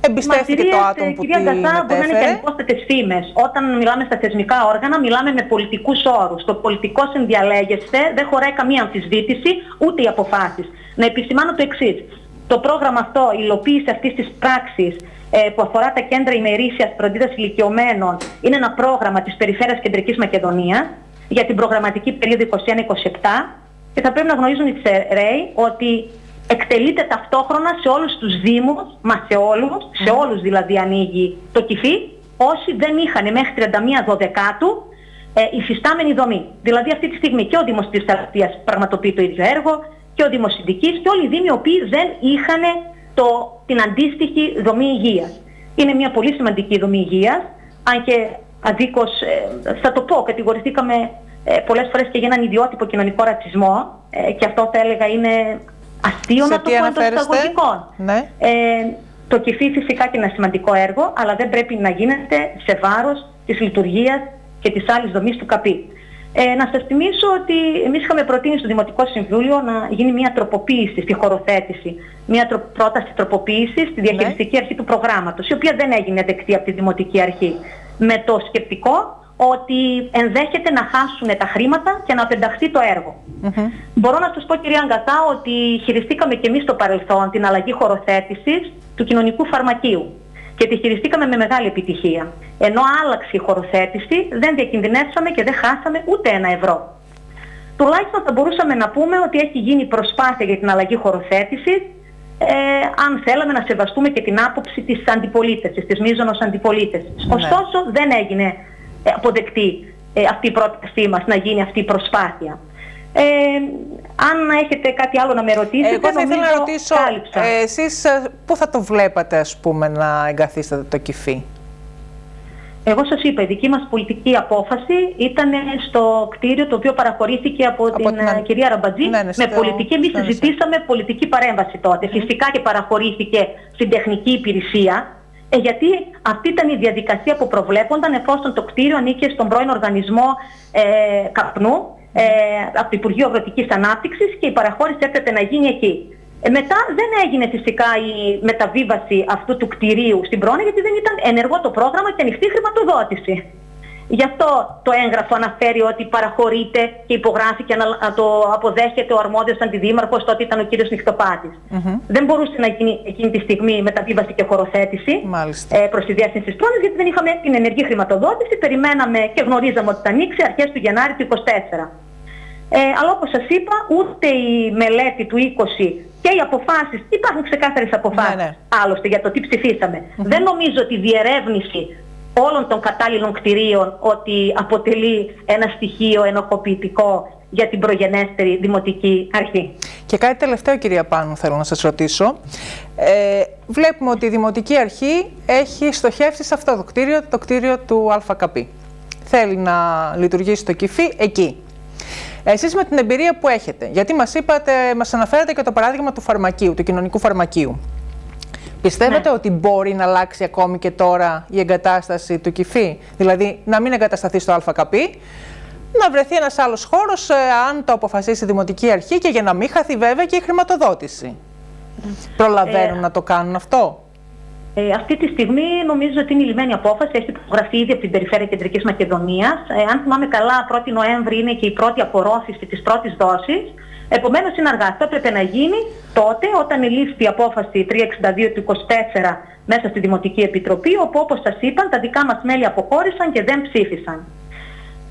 εμπιστεύτηκε το άτομο που κυρία την Γκασά, μπορεί να είναι και ανυπόστατε φήμες. Όταν μιλάμε στα θεσμικά όργανα, μιλάμε με πολιτικούς όρους. Το πολιτικό συνδιαλέγεστε δεν χωράει καμία αμφισβήτηση, ούτε οι αποφάσεις. Να επισημάνω το εξής. Το πρόγραμμα αυτό, η υλοποίηση αυτής της πράξης ε, που αφορά τα κέντρα ημερήσιας φροντίδας ηλικιωμένων, είναι ένα πρόγραμμα της Περιφέρειας Κεντρικής Μακεδονίας για την προγραμματική περίοδο 21-27 και θα πρέπει να γνωρίζουν οι ΤΣΕΡΕΙ ότι εκτελείται ταυτόχρονα σε όλους τους δήμους, μα σε όλους, σε όλους δηλαδή ανοίγει το κυφί, όσοι δεν είχαν μέχρι 31 Δωδεκάτου ε, υφιστάμενη δομή. Δηλαδή αυτή τη στιγμή και ο Δήμος της Θεραπείας πραγματοποιεί το ίδιο έργο και ο Δήμος Συνδικής και όλοι οι Δήμοι οι οποίοι δεν είχαν το, την αντίστοιχη δομή υγείας. Είναι μια πολύ σημαντική δομή υγείας, αν και αδίκως, ε, θα το πω, κατηγορηθήκαμε ε, πολλές φορές και για έναν ιδιότυπο κοινωνικό ρατσισμό ε, και αυτό θα έλεγα είναι αστείο να το πω εντός εισαγωγικών. Ναι. Ε, το κυφί φυσικά και ένα σημαντικό έργο, αλλά δεν πρέπει να γίνεται σε βάρος της λειτουργίας και της άλλης δομής του ΚΑΠΗ. Ε, να σας θυμίσω ότι εμείς είχαμε προτείνει στο Δημοτικό Συμβούλιο να γίνει μια τροποποίηση στη χωροθέτηση, μια τρο, πρόταση τροποποίησης στη διαχειριστική ναι. αρχή του προγράμματος, η οποία δεν έγινε δεκτή από τη Δημοτική Αρχή. Με το σκεπτικό ότι ενδέχεται να χάσουν τα χρήματα και να απενταχθεί το έργο. Μπορώ να σας πω κυρία Αγκατά ότι χειριστήκαμε και εμείς στο παρελθόν την αλλαγή χωροθέτησης του κοινωνικού φαρμακείου και τη χειριστήκαμε με μεγάλη επιτυχία. Ενώ άλλαξε η χωροθέτηση δεν διακινδυνεύσαμε και δεν χάσαμε ούτε ένα ευρώ. Τουλάχιστον θα μπορούσαμε να πούμε ότι έχει γίνει προσπάθεια για την αλλαγή χωροθέτησης ε, αν θέλαμε να σεβαστούμε και την άποψη της αντιπολίτευσης, της μείζωνος αντιπολίτευσης. Ναι. Ωστόσο δεν έγινε ε, αποδεκτεί ε, αυτή η πρότασή μας να γίνει αυτή η προσπάθεια. Ε, αν έχετε κάτι άλλο να με ρωτήσετε, Εγώ θα ήθελα να ρωτήσω, ε, εσείς πού θα το βλέπατε ας πούμε να εγκαθίσετε το κυφί. Εγώ σας είπα, η δική μας πολιτική απόφαση ήταν στο κτίριο το οποίο παραχωρήθηκε από, την, την κυρία Ραμπατζή ναι, ναι, με πολιτική. Εμείς συζητήσαμε πολιτική παρέμβαση τότε. Φυσικά και παραχωρήθηκε στην τεχνική υπηρεσία ε, γιατί αυτή ήταν η διαδικασία που προβλέπονταν εφόσον το κτίριο ανήκε στον πρώην οργανισμό ε, καπνού ε, από το Υπουργείο Αγροτικής Ανάπτυξης και η παραχώρηση έπρεπε να γίνει εκεί. Ε, μετά δεν έγινε φυσικά η μεταβίβαση αυτού του κτηρίου στην πρόνοια γιατί δεν ήταν ενεργό το πρόγραμμα και ανοιχτή χρηματοδότηση. Γι' αυτό το έγγραφο αναφέρει ότι παραχωρείται και υπογράφει και να το αποδέχεται ο αρμόδιος αντιδήμαρχος, τότε ήταν ο κύριος Νυχτοπάτης. Δεν μπορούσε να γίνει εκείνη τη στιγμή μεταβίβαση και χωροθέτηση ε, προς τη διεύθυνση της πρόνοιας, γιατί δεν είχαμε την ενεργή χρηματοδότηση, περιμέναμε και γνωρίζαμε ότι θα ανοίξει αρχές του Γενάρη του 2024. Ε, αλλά όπως σας είπα, ούτε η μελέτη του 20 και οι αποφάσεις, υπάρχουν ξεκάθαρες αποφάσεις ναι, ναι. άλλωστε για το τι ψηφίσαμε. Δεν νομίζω ότι η διερεύνηση όλων των κατάλληλων κτηρίων ότι αποτελεί ένα στοιχείο ενοχοποιητικό για την προγενέστερη δημοτική αρχή. Και κάτι τελευταίο κυρία Πάνου θέλω να σας ρωτήσω. Ε, βλέπουμε ότι η δημοτική αρχή έχει στοχεύσει σε αυτό το κτίριο, το κτίριο του ΑΚΠ. Θέλει να λειτουργήσει το κυφί εκεί. Εσείς με την εμπειρία που έχετε, γιατί μας είπατε, μας αναφέρατε και το παράδειγμα του φαρμακείου, του κοινωνικού φαρμακείου. Πιστεύετε ναι. ότι μπορεί να αλλάξει ακόμη και τώρα η εγκατάσταση του κυφή, δηλαδή να μην εγκατασταθεί στο ΑΚΠ, να βρεθεί ένας άλλος χώρος ε, αν το αποφασίσει η Δημοτική Αρχή και για να μην χαθεί βέβαια και η χρηματοδότηση. Προλαβαίνουν ε, να το κάνουν αυτό; Ε, αυτή τη στιγμή νομίζω ότι είναι η λιμένη απόφαση. Έχει υπογραφεί ήδη από την Περιφέρεια Κεντρικής Μακεδονίας. Ε, αν θυμάμαι καλά, 1η Νοέμβρη είναι και η πρώτη απορρόφηση της πρώτης δόσης. Επομένως, είναι αργά. Αυτό έπρεπε να γίνει τότε, όταν ελήφθη η απόφαση 362 του 24 μέσα στη Δημοτική Επιτροπή, όπου όπως σας είπαν, τα δικά μας μέλη αποχώρησαν και δεν ψήφισαν.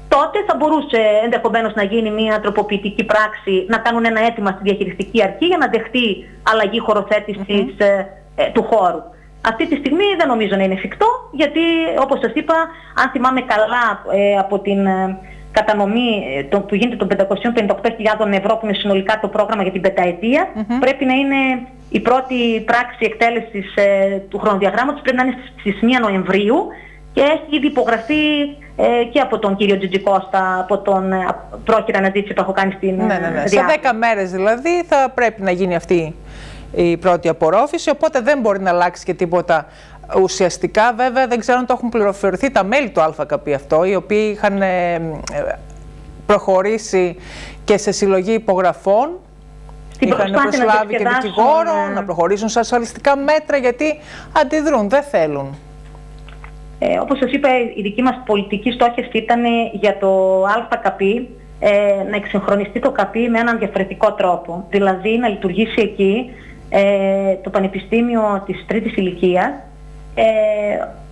Τότε θα μπορούσε ενδεχομένως να γίνει μια τροποποιητική πράξη, να κάνουν ένα αίτημα στη διαχειριστική αρχή για να δεχτεί αλλαγή χωροθέτησης ε, ε, του χώρου. Αυτή τη στιγμή δεν νομίζω να είναι εφικτό, γιατί όπως σας είπα, αν θυμάμαι καλά ε, από την κατανομή ε, το, που γίνεται των 558.000 ευρώ που είναι συνολικά το πρόγραμμα για την πενταετία πρέπει να είναι η πρώτη πράξη εκτέλεσης ε, του χρονοδιαγράμματος πρέπει να είναι στις 1 Νοεμβρίου και έχει ήδη υπογραφεί ε, και από τον κύριο Τζιτζικώστα, από τον ε, πρόχειρα αναζήτηση που έχω κάνει στην ναι, ναι, ναι. Σε 10 μέρες δηλαδή θα πρέπει να γίνει αυτή η πρώτη απορρόφηση, οπότε δεν μπορεί να αλλάξει και τίποτα ουσιαστικά βέβαια δεν ξέρω αν το έχουν πληροφορηθεί τα μέλη του ΑΚΠ αυτό, οι οποίοι είχαν ε, προχωρήσει και σε συλλογή υπογραφών είχαν προσλάβει και δικηγόρο, να προχωρήσουν σε ασφαλιστικά μέτρα γιατί αντιδρούν, δεν θέλουν. Ε, όπως σας είπα, η δική μας πολιτική στόχευση ήταν για το ΑΚΠ ε, να εξυγχρονιστεί το ΚΑΠΗ με έναν διαφορετικό τρόπο. Δηλαδή να λειτουργήσει εκεί ε, το Πανεπιστήμιο της Τρίτης Ηλικίας, ε,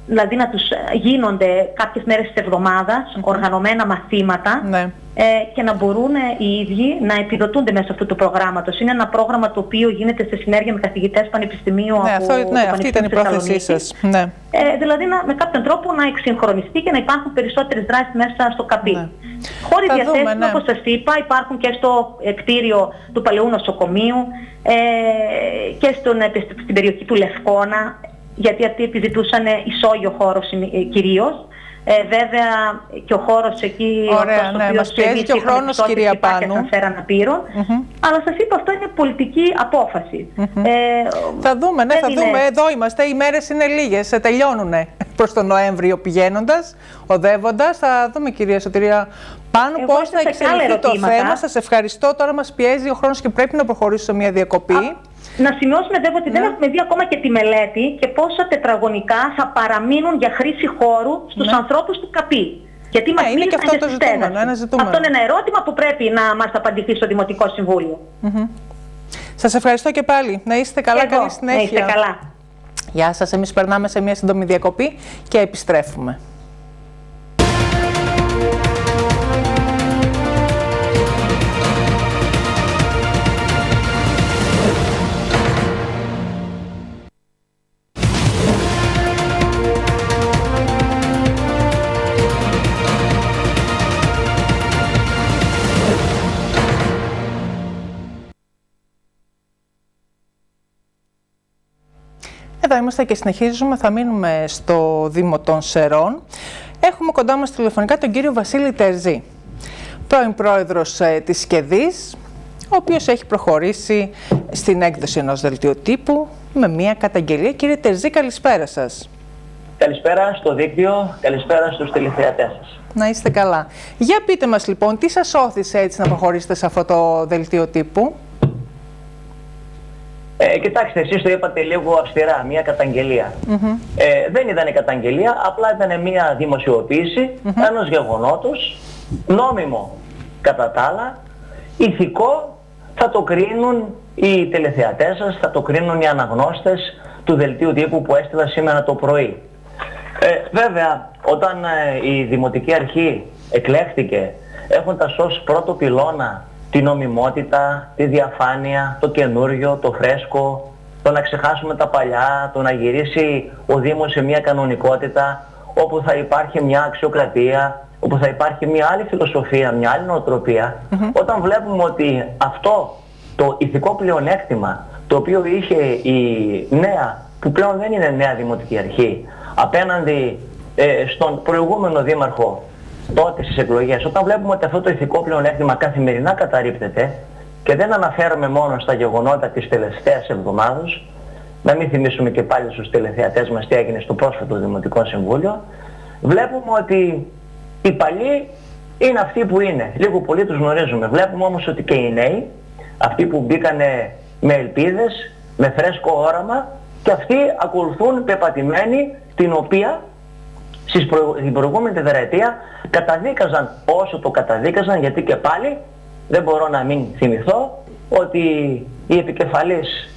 δηλαδή να τους γίνονται κάποιες μέρες της εβδομάδας οργανωμένα μαθήματα ναι. ε, και να μπορούν οι ίδιοι να επιδοτούνται μέσα αυτού του προγράμματος. Είναι ένα πρόγραμμα το οποίο γίνεται σε συνέργεια με καθηγητές πανεπιστημίου ναι, από αυτό, ναι, αυτή ήταν η πρόθεσή σας. Ναι. Ε, δηλαδή να, με κάποιον τρόπο να εξυγχρονιστεί και να υπάρχουν περισσότερες δράσεις μέσα στο ΚΑΠΗ. Ναι. Χώροι διαθέσιμοι, ναι. όπως σας είπα, υπάρχουν και στο κτίριο του Παλαιού Νοσοκομείου ε, και στον, στην περιοχή του Λευκόνα γιατί αυτοί επιζητούσαν ισόγειο χώρος ε, κυρίως. Ε, βέβαια και ο χώρος εκεί... Ωραία, ναι, μας πιέζει και ο χρόνος κυρία Πάνου. Αλλά σας είπα αυτό είναι πολιτική απόφαση. ε, θα δούμε, ναι, θα δούμε. Εδώ είμαστε, οι μέρες είναι λίγες, ε, τελειώνουν προς τον Νοέμβριο πηγαίνοντας, οδεύοντας. Θα δούμε κυρία Σωτηρία Πάνου πώς θα εξελιχθεί το θέμα. Σας ευχαριστώ. Τώρα μας πιέζει ο χρόνος και πρέπει να προχωρήσω σε μια διακοπή. Να σημειώσουμε βέβαια ότι δεν ναι. έχουμε δει ακόμα και τη μελέτη και πόσα τετραγωνικά θα παραμείνουν για χρήση χώρου στους ναι. ανθρώπους του ΚΑΠΗ. Γιατί ναι, είναι και αυτό το ζητούμενο, ένα ζητούμενο. Αυτό είναι ένα ερώτημα που πρέπει να μας απαντηθεί στο Δημοτικό Συμβούλιο. Mm Σας ευχαριστώ και πάλι. Να είστε καλά, Εγώ, καλή συνέχεια. Να είστε καλά. Γεια σας, εμείς περνάμε σε μια σύντομη διακοπή και επιστρέφουμε. Εδώ είμαστε και συνεχίζουμε, θα μείνουμε στο Δήμο των Σερών. Έχουμε κοντά μας τηλεφωνικά τον κύριο Βασίλη Τερζή, πρώην πρόεδρος ε, της ΣΚΕΔΙΣ, ο οποίος έχει προχωρήσει στην έκδοση ενός δελτίου τύπου με μια καταγγελία. Κύριε Τερζή, καλησπέρα σας. Καλησπέρα στο δίκτυο, καλησπέρα στους τηλεθεατές σας. Να είστε καλά. Για πείτε μας λοιπόν, τι σας όθησε έτσι να προχωρήσετε σε αυτό το δελτίο τύπου; Ε, κοιτάξτε, εσείς το είπατε λίγο αυστηρά, μια καταγγελία. ε, δεν ήταν η καταγγελία, απλά ήταν μια δημοσιοποίηση mm -hmm. ενός γεγονότος, νόμιμο κατά τα άλλα, ηθικό, θα το κρίνουν οι τελεθεατές σας, θα το κρίνουν οι αναγνώστες του δελτίου τύπου που έστειλα σήμερα το πρωί. Ε, βέβαια, όταν ε, η Δημοτική Αρχή εκλέχθηκε έχοντας ως πρώτο πυλώνα τη νομιμότητα, τη διαφάνεια, το καινούριο, το φρέσκο, το να ξεχάσουμε τα παλιά, το να γυρίσει ο Δήμος σε μια κανονικότητα όπου θα υπάρχει μια αξιοκρατία, όπου θα υπάρχει μια άλλη φιλοσοφία, μια άλλη νοοτροπία. Όταν βλέπουμε ότι αυτό το ηθικό πλεονέκτημα το οποίο είχε η νέα, που πλέον δεν είναι νέα δημοτική αρχή, απέναντι ε, στον προηγούμενο δήμαρχο τότε στις εκλογές, όταν βλέπουμε ότι αυτό το ηθικό πλεονέκτημα καθημερινά καταρρύπτεται και δεν αναφέρομαι μόνο στα γεγονότα της τελευταίας εβδομάδας, να μην θυμίσουμε και πάλι στους τελεθεατές μας τι έγινε στο πρόσφατο Δημοτικό Συμβούλιο, βλέπουμε ότι οι παλιοί είναι αυτοί που είναι. Λίγο πολύ τους γνωρίζουμε. Βλέπουμε όμως ότι και οι νέοι, αυτοί που μπήκανε με ελπίδες, με φρέσκο όραμα, και αυτοί ακολουθούν πεπατημένοι την οποία στην προηγούμενη τετραετία καταδίκαζαν όσο το καταδίκαζαν γιατί και πάλι δεν μπορώ να μην θυμηθώ ότι η επικεφαλής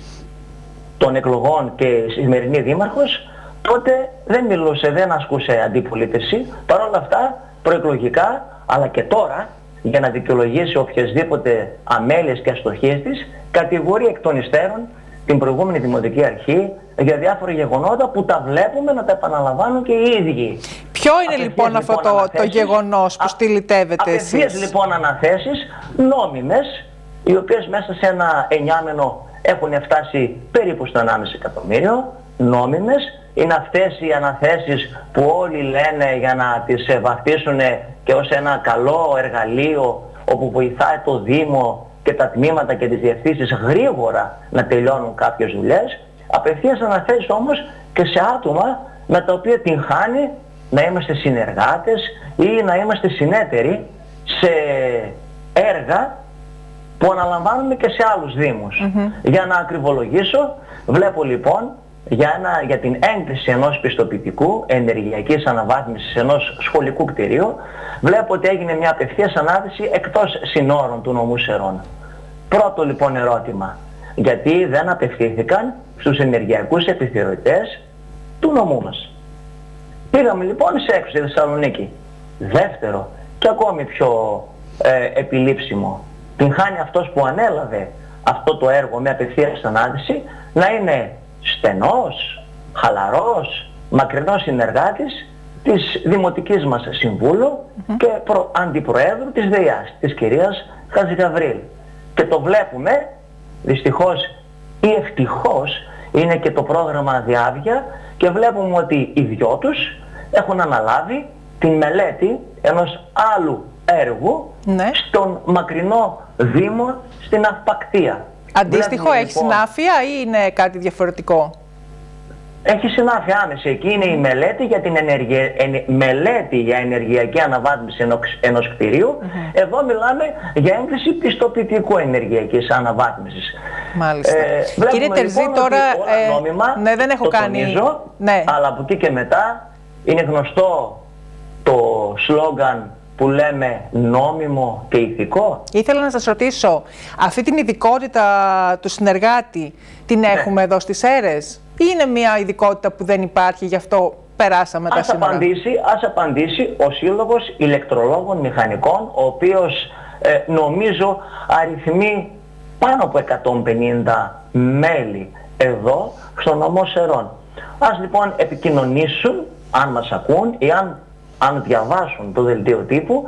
των εκλογών και η σημερινή δήμαρχος τότε δεν μιλούσε, δεν ασκούσε αντιπολίτευση. Παρ' όλα αυτά προεκλογικά αλλά και τώρα για να δικαιολογήσει οποιασδήποτε αμέλειες και αστοχίες της κατηγορεί εκ των υστέρων την προηγούμενη Δημοτική Αρχή για διάφορα γεγονότα που τα βλέπουμε να τα επαναλαμβάνουν και οι ίδιοι. Ποιο είναι λοιπόν αυτό λοιπόν το, το γεγονός που στυλιτεύετε εσείς. Απευθείας λοιπόν αναθέσεις νόμιμες, οι οποίες μέσα σε ένα εννιάμενο έχουν φτάσει περίπου στο 1,5 εκατομμύριο, νόμιμες. Είναι αυτές οι αναθέσεις που όλοι λένε για να τις βαφτίσουν και ως ένα καλό εργαλείο όπου βοηθάει το Δήμο και τα τμήματα και τις διευθύνσεις γρήγορα να τελειώνουν κάποιες δουλειές. Απευθείας αναθέσεις όμως και σε άτομα με τα οποία την χάνει να είμαστε συνεργάτες ή να είμαστε συνέτεροι σε έργα που αναλαμβάνουμε και σε άλλους Για να ακριβολογήσω, βλέπω λοιπόν για, ένα, για την έγκριση ενός πιστοποιητικού ενεργειακής αναβάθμισης ενός σχολικού κτηρίου, βλέπω ότι έγινε μια απευθείας ανάδυση εκτός συνόρων του νομού Σερών. Πρώτο λοιπόν ερώτημα, γιατί δεν απευθύνθηκαν στους ενεργειακούς επιθεωρητές του νομού μας. Πήγαμε λοιπόν σε έξω στη Θεσσαλονίκη. Δεύτερο και ακόμη πιο ε, επιλήψιμο, την χάνει αυτός που ανέλαβε αυτό το έργο με απευθείας ανάδυση να είναι στενός, χαλαρός, μακρινός συνεργάτης της Δημοτικής μας Συμβούλου και προ, Αντιπροέδρου της ΔΕΙΑΣ, της κυρίας Χαζηγαβρίλ. Και το βλέπουμε, δυστυχώς ή ευτυχώς, είναι και το πρόγραμμα Διάβια και βλέπουμε ότι οι δυο τους έχουν αναλάβει την μελέτη ενός άλλου έργου ναι. στον μακρινό Δήμο στην Αυπακτία. Αντίστοιχο, έχει λοιπόν, συνάφεια ή είναι κάτι διαφορετικό; Έχει συνάφεια άμεση. Εκεί είναι η μελέτη για, την ενεργεια... μελέτη για ενεργειακή αναβάθμιση ενός κτηρίου. Εδώ μιλάμε για έγκριση πιστοποιητικού ενεργειακής αναβάθμισης. Μάλιστα. Ε, Κύριε Τερζή, λοιπόν τώρα... Όλα ε, νόμιμα, ναι, δεν έχω το κάνει... Τονίζω, ναι. Αλλά από εκεί και μετά είναι γνωστό το σλόγκαν που λέμε νόμιμο και ηθικό. Ήθελα να σας ρωτήσω, αυτή την ειδικότητα του συνεργάτη την ναι. έχουμε εδώ στις Σέρρες; Ή είναι μια ειδικότητα που δεν υπάρχει, γι' αυτό περάσαμε τα σύνορα. Απαντήσει, ας απαντήσει ο Σύλλογος Ηλεκτρολόγων Μηχανικών, ο οποίος ε, νομίζω αριθμεί πάνω από 150 μέλη εδώ στον νομό Σερών. Ας λοιπόν επικοινωνήσουν, αν μας ακούν ή αν αν διαβάσουν το δελτίο τύπου,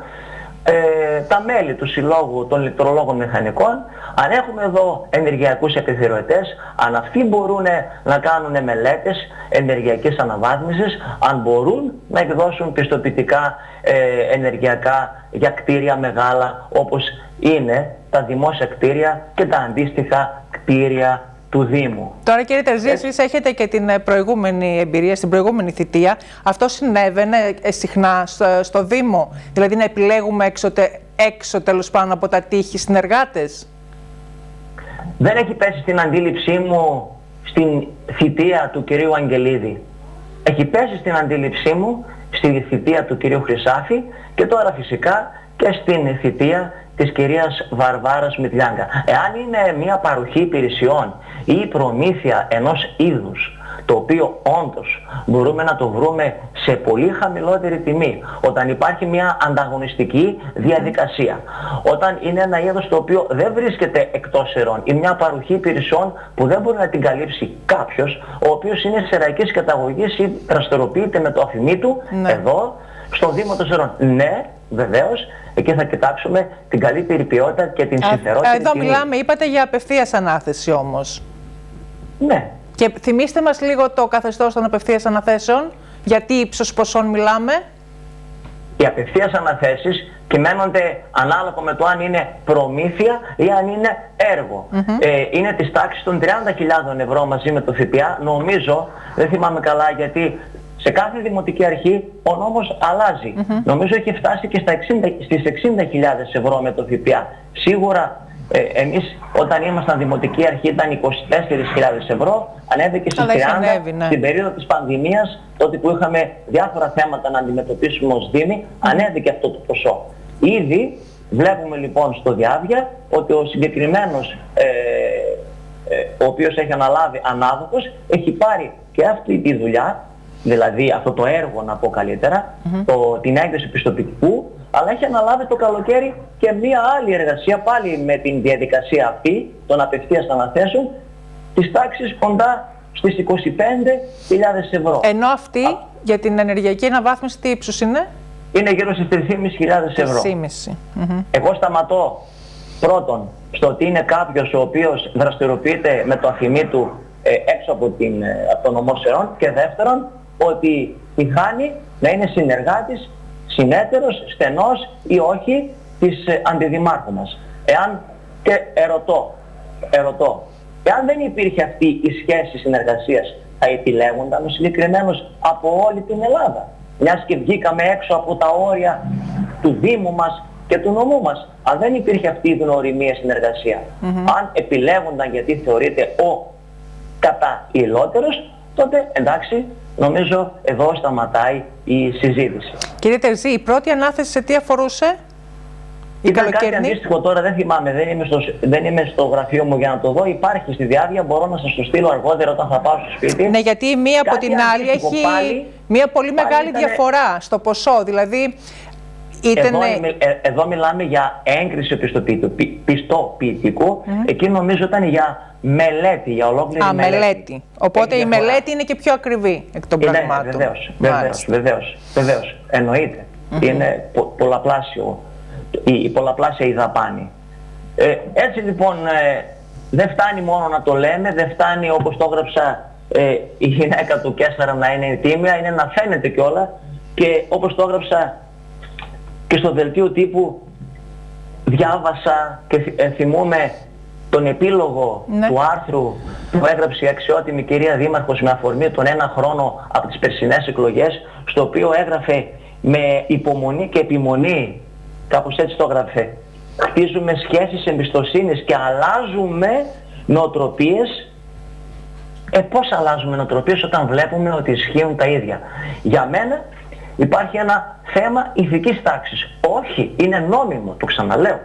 ε, τα μέλη του Συλλόγου των Λειτρολόγων Μηχανικών, αν έχουμε εδώ ενεργειακούς επιθεωρητές, αν αυτοί μπορούν να κάνουν μελέτες ενεργειακής αναβάθμισης, αν μπορούν να εκδώσουν πιστοποιητικά ε, ενεργειακά για κτίρια μεγάλα όπως είναι τα δημόσια κτίρια και τα αντίστοιχα κτίρια του Δήμου. Τώρα κύριε Τερζή, εσείς έχετε και την ε, προηγούμενη εμπειρία, στην προηγούμενη θητεία. Αυτό συνέβαινε ε, συχνά στο, Δήμο, δηλαδή να επιλέγουμε έξω, έξω τέλος πάνω από τα τείχη συνεργάτες; Δεν έχει πέσει στην αντίληψή μου στην θητεία του κυρίου Αγγελίδη. Έχει πέσει στην αντίληψή μου στη θητεία του κυρίου Χρυσάφη και τώρα φυσικά και στην θητεία της κυρίας Βαρβάρας Μητλιάγκα. Εάν είναι μια παροχή υπηρεσιών ή προμήθεια ενός είδους το οποίο όντως μπορούμε να το βρούμε σε πολύ χαμηλότερη τιμή όταν υπάρχει μια ανταγωνιστική διαδικασία όταν είναι ένα είδος το οποίο δεν βρίσκεται εκτός ερών ή μια παροχή υπηρεσιών που δεν μπορεί να την καλύψει κάποιος ο οποίος είναι σεραϊκής καταγωγής ή δραστηριοποιείται με το αφημί του ναι. εδώ στο Δήμο των Σερών. Ναι, βεβαίως, εκεί θα κοιτάξουμε την καλύτερη ποιότητα και την συμφερότερη Εδώ μιλάμε, είπατε για απευθείας ανάθεση όμως. Ναι. Και θυμίστε μας λίγο το καθεστώς των απευθείας αναθέσεων, γιατί ύψος ποσών μιλάμε; Οι απευθείας αναθέσεις κυμαίνονται ανάλογα με το αν είναι προμήθεια ή αν είναι έργο. ε, είναι της τάξης των 30.000 ευρώ μαζί με το ΦΠΑ. Νομίζω, δεν θυμάμαι καλά γιατί σε κάθε δημοτική αρχή ο νόμος αλλάζει. Νομίζω έχει φτάσει και στα 60, στις 60.000 ευρώ με το ΦΠΑ. Σίγουρα ε, εμείς όταν ήμασταν δημοτική αρχή ήταν 24.000 ευρώ, ανέβηκε στις 30 ναι. στην περίοδο της πανδημίας, τότε που είχαμε διάφορα θέματα να αντιμετωπίσουμε ως Δήμη, ανέβηκε αυτό το ποσό. Ήδη βλέπουμε λοιπόν στο Διάβια ότι ο συγκεκριμένος ε, ε, ο οποίος έχει αναλάβει ανάδοχος έχει πάρει και αυτή τη δουλειά δηλαδή αυτό το έργο να πω καλύτερα, το, την έγκριση πιστοποιητικού, αλλά έχει αναλάβει το καλοκαίρι και μία άλλη εργασία πάλι με την διαδικασία αυτή των απευθείας αναθέσεων της τάξης κοντά στις 25.000 ευρώ. Ενώ αυτή για την ενεργειακή αναβάθμιση τι ύψος είναι; Είναι γύρω στις 3.500 ευρώ. 3.500. Εγώ σταματώ πρώτον στο ότι είναι κάποιος ο οποίος δραστηριοποιείται με το αφημί του ε, έξω από, την, ε, από τον νομό και δεύτερον ότι η χάνει να είναι συνεργάτης, συνέτερος, στενός ή όχι της ε, αντιδημάρχου μας. Εάν και ερωτώ, ερωτώ, εάν δεν υπήρχε αυτή η σχέση συνεργασίας, θα επιλέγονταν ο συγκεκριμένος από όλη την Ελλάδα. Μιας και βγήκαμε έξω από τα όρια του Δήμου μας και του νομού μας. Αν δεν υπήρχε αυτή η γνωριμία συνεργασία, αν επιλέγονταν γιατί θεωρείται ο κατά τότε εντάξει, νομίζω εδώ σταματάει η συζήτηση. Κύριε Τερζή, η πρώτη ανάθεση σε τι αφορούσε; Ήταν κάτι αντίστοιχο τώρα, δεν θυμάμαι, δεν είμαι, στο, δεν είμαι στο γραφείο μου για να το δω. Υπάρχει στη διάβια, μπορώ να σας το στείλω αργότερα όταν θα πάω στο σπίτι. Ναι, γιατί η μία από την άλλη έχει πάλι, μία πολύ μεγάλη διαφορά στο ποσό. Δηλαδή, Ήτανε... Εδώ, ε, εδώ μιλάμε για έγκριση πιστοποιητικού, mm. εκεί νομίζω ήταν για μελέτη, για ολόκληρη Α, μελέτη. Οπότε η μελέτη είναι και πιο ακριβή εκ των είναι, πραγμάτων. Βεβαίως, βεβαίως, βεβαίως, βεβαίως, εννοείται. Είναι πο, πολλαπλάσιο, η, η πολλαπλάσια η δαπάνη. Ε, έτσι λοιπόν ε, δεν φτάνει μόνο να το λέμε, δεν φτάνει όπως το έγραψα ε, η γυναίκα του Κέσταρα να είναι τίμια, είναι να φαίνεται κιόλα και όπως το έγραψα και στο δελτίο τύπου διάβασα και ε, θυμούμαι τον επίλογο ναι. του άρθρου που έγραψε η αξιότιμη κυρία Δήμαρχος με αφορμή τον ένα χρόνο από τις περσινές εκλογές στο οποίο έγραφε με υπομονή και επιμονή κάπως έτσι το έγραφε χτίζουμε σχέσεις εμπιστοσύνης και αλλάζουμε νοοτροπίες ε, πώς αλλάζουμε νοοτροπίες όταν βλέπουμε ότι ισχύουν τα ίδια. Για μένα υπάρχει ένα θέμα ηθικής τάξης. Όχι, είναι νόμιμο, το ξαναλέω.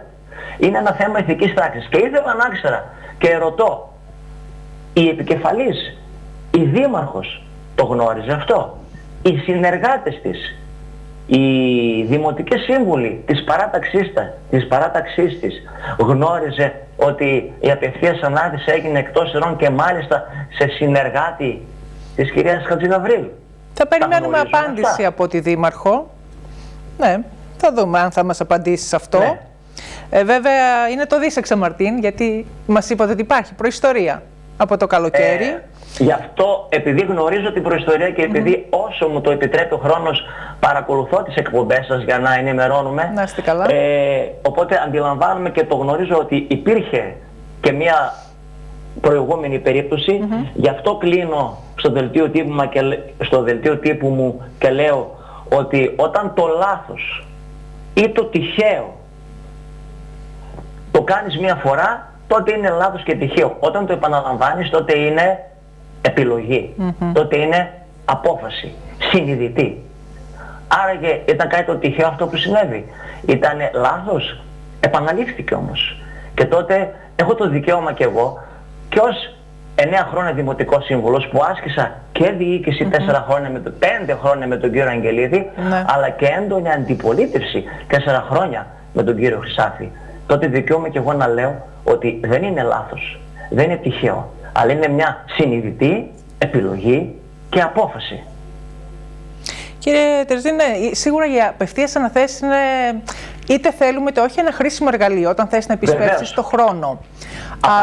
Είναι ένα θέμα ηθικής τάξης. Και ήθελα να ξέρω και ρωτώ, η επικεφαλής, η δήμαρχος, το γνώριζε αυτό; Οι συνεργάτες της, οι δημοτικές σύμβουλοι της παράταξής, της, παράταξής της γνώριζε ότι η απευθείας ανάδυση έγινε εκτός ερών και μάλιστα σε συνεργάτη της κυρίας Χατζηναβρίλου. Θα περιμένουμε απάντηση από τη Δήμαρχο. Ναι, θα δούμε αν θα μας απαντήσει σε αυτό. Ναι. Ε, βέβαια είναι το δίσεξα Μαρτίν, γιατί μας είπατε ότι υπάρχει προϊστορία από το καλοκαίρι. Ε, γι' αυτό, επειδή γνωρίζω την προϊστορία και επειδή όσο μου το επιτρέπει ο χρόνος παρακολουθώ τις εκπομπές σας για να ενημερώνουμε. Να είστε καλά. Ε, οπότε αντιλαμβάνομαι και το γνωρίζω ότι υπήρχε και μια προηγούμενη περίπτωση. Γι' αυτό κλείνω στο δελτίο, τύπου μου και, στο δελτίο τύπου μου και λέω ότι όταν το λάθος ή το τυχαίο το κάνεις μία φορά, τότε είναι λάθος και τυχαίο. Όταν το επαναλαμβάνεις, τότε είναι επιλογή. Τότε είναι απόφαση, συνειδητή. Άραγε ήταν κάτι το τυχαίο αυτό που συνέβη. Ήταν λάθος, επαναλήφθηκε όμως. Και τότε έχω το δικαίωμα κι εγώ και ως 9 χρόνια δημοτικός σύμβουλος που άσκησα και διοίκηση 4 χρόνια με το, 5 χρόνια με τον κύριο Αγγελίδη ναι. αλλά και έντονη αντιπολίτευση 4 χρόνια με τον κύριο Χρυσάφη τότε δικαιούμαι και εγώ να λέω ότι δεν είναι λάθος, δεν είναι τυχαίο αλλά είναι μια συνειδητή επιλογή και απόφαση. Κύριε Τερζίνε, σίγουρα οι απευθείας αναθέσεις είναι είτε θέλουμε είτε όχι ένα χρήσιμο εργαλείο όταν θες να επισπεύσεις το χρόνο.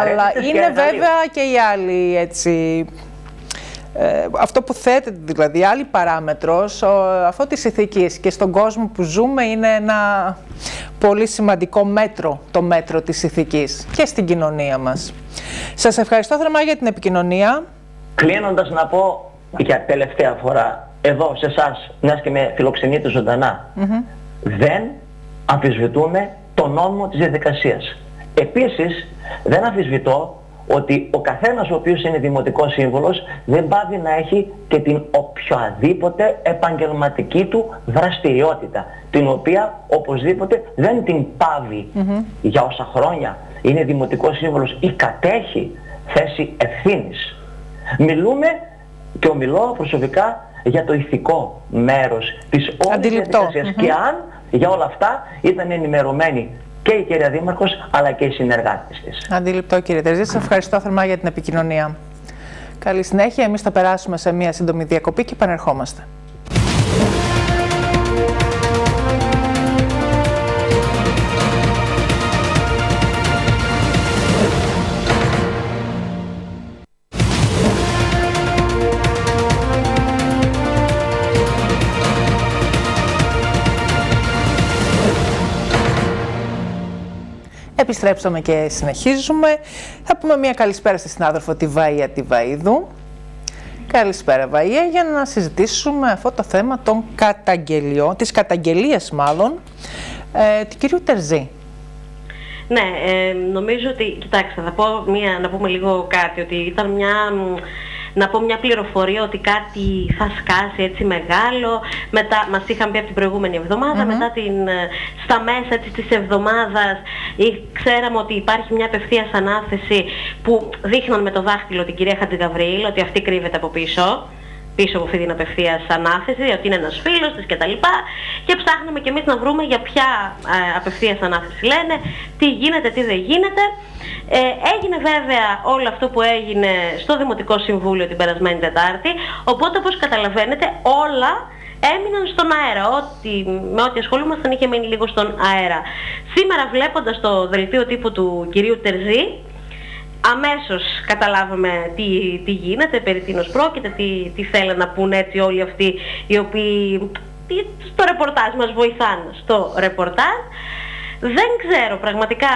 Αλλά είναι βέβαια και η άλλη έτσι, ε, αυτό που θέτεται δηλαδή, άλλη παράμετρος, αυτό της ηθικής και στον κόσμο που ζούμε είναι ένα πολύ σημαντικό μέτρο, το μέτρο της ηθικής και στην κοινωνία μας. Σας ευχαριστώ θερμά για την επικοινωνία. Κλείνοντας να πω για τελευταία φορά, εδώ σε εσάς, μιας και με φιλοξενείτε ζωντανά, δεν αμφισβητούμε το νόμο της διαδικασίας. Επίσης, δεν αμφισβητώ ότι ο καθένας ο οποίος είναι δημοτικός σύμβολος δεν πάβει να έχει και την οποιαδήποτε επαγγελματική του δραστηριότητα, την οποία οπωσδήποτε δεν την πάβει για όσα χρόνια είναι δημοτικός σύμβολος ή κατέχει θέση ευθύνης. Μιλούμε και ομιλώ προσωπικά για το ηθικό μέρος της όλης διαδικασίας και αν για όλα αυτά ήταν ενημερωμένοι και η κυρία Δήμαρχος αλλά και οι συνεργάτες της. Αντιληπτό κύριε Τερζή, σας ευχαριστώ θερμά για την επικοινωνία. Καλή συνέχεια, εμείς θα περάσουμε σε μια σύντομη διακοπή και επανερχόμαστε. Επιστρέψαμε και συνεχίζουμε. Θα πούμε μια καλησπέρα στη συνάδελφο τη Βαΐα τη Βαΐδου. Καλησπέρα Βαΐα για να συζητήσουμε αυτό το θέμα των καταγγελιών, της καταγγελίας μάλλον, ε, του κυρίου Τερζή. Ναι, ε, νομίζω ότι, κοιτάξτε, θα πω μια, να πούμε λίγο κάτι, ότι ήταν μια να πω μια πληροφορία ότι κάτι θα σκάσει έτσι μεγάλο. Μετά, μας είχαν πει από την προηγούμενη μετά την, ε, στα μέσα έτσι, της εβδομάδας ξέραμε ότι υπάρχει μια απευθείας ανάθεση που δείχναν με το δάχτυλο την κυρία Χατζηγαβρίλ ότι αυτή κρύβεται από πίσω πίσω από αυτή την απευθείας ανάθεση, ότι είναι ένας φίλος της κτλ. Και ψάχναμε κι εμείς να βρούμε για ποια ε, απευθείας ανάθεση λένε, τι γίνεται, τι δεν γίνεται. Ε, έγινε βέβαια όλο αυτό που έγινε στο Δημοτικό Συμβούλιο την περασμένη Τετάρτη, οπότε όπως καταλαβαίνετε όλα έμειναν στον αέρα. Ό,τι, με ό,τι ασχολούμασταν είχε μείνει λίγο στον αέρα. Σήμερα βλέποντας το δελτίο τύπου του κυρίου Τερζή, αμέσως καταλάβαμε τι, τι γίνεται, περί τίνος πρόκειται, τι, τι θέλουν να πούνε έτσι όλοι αυτοί οι οποίοι στο ρεπορτάζ μας βοηθάνε στο ρεπορτάζ. Δεν ξέρω πραγματικά.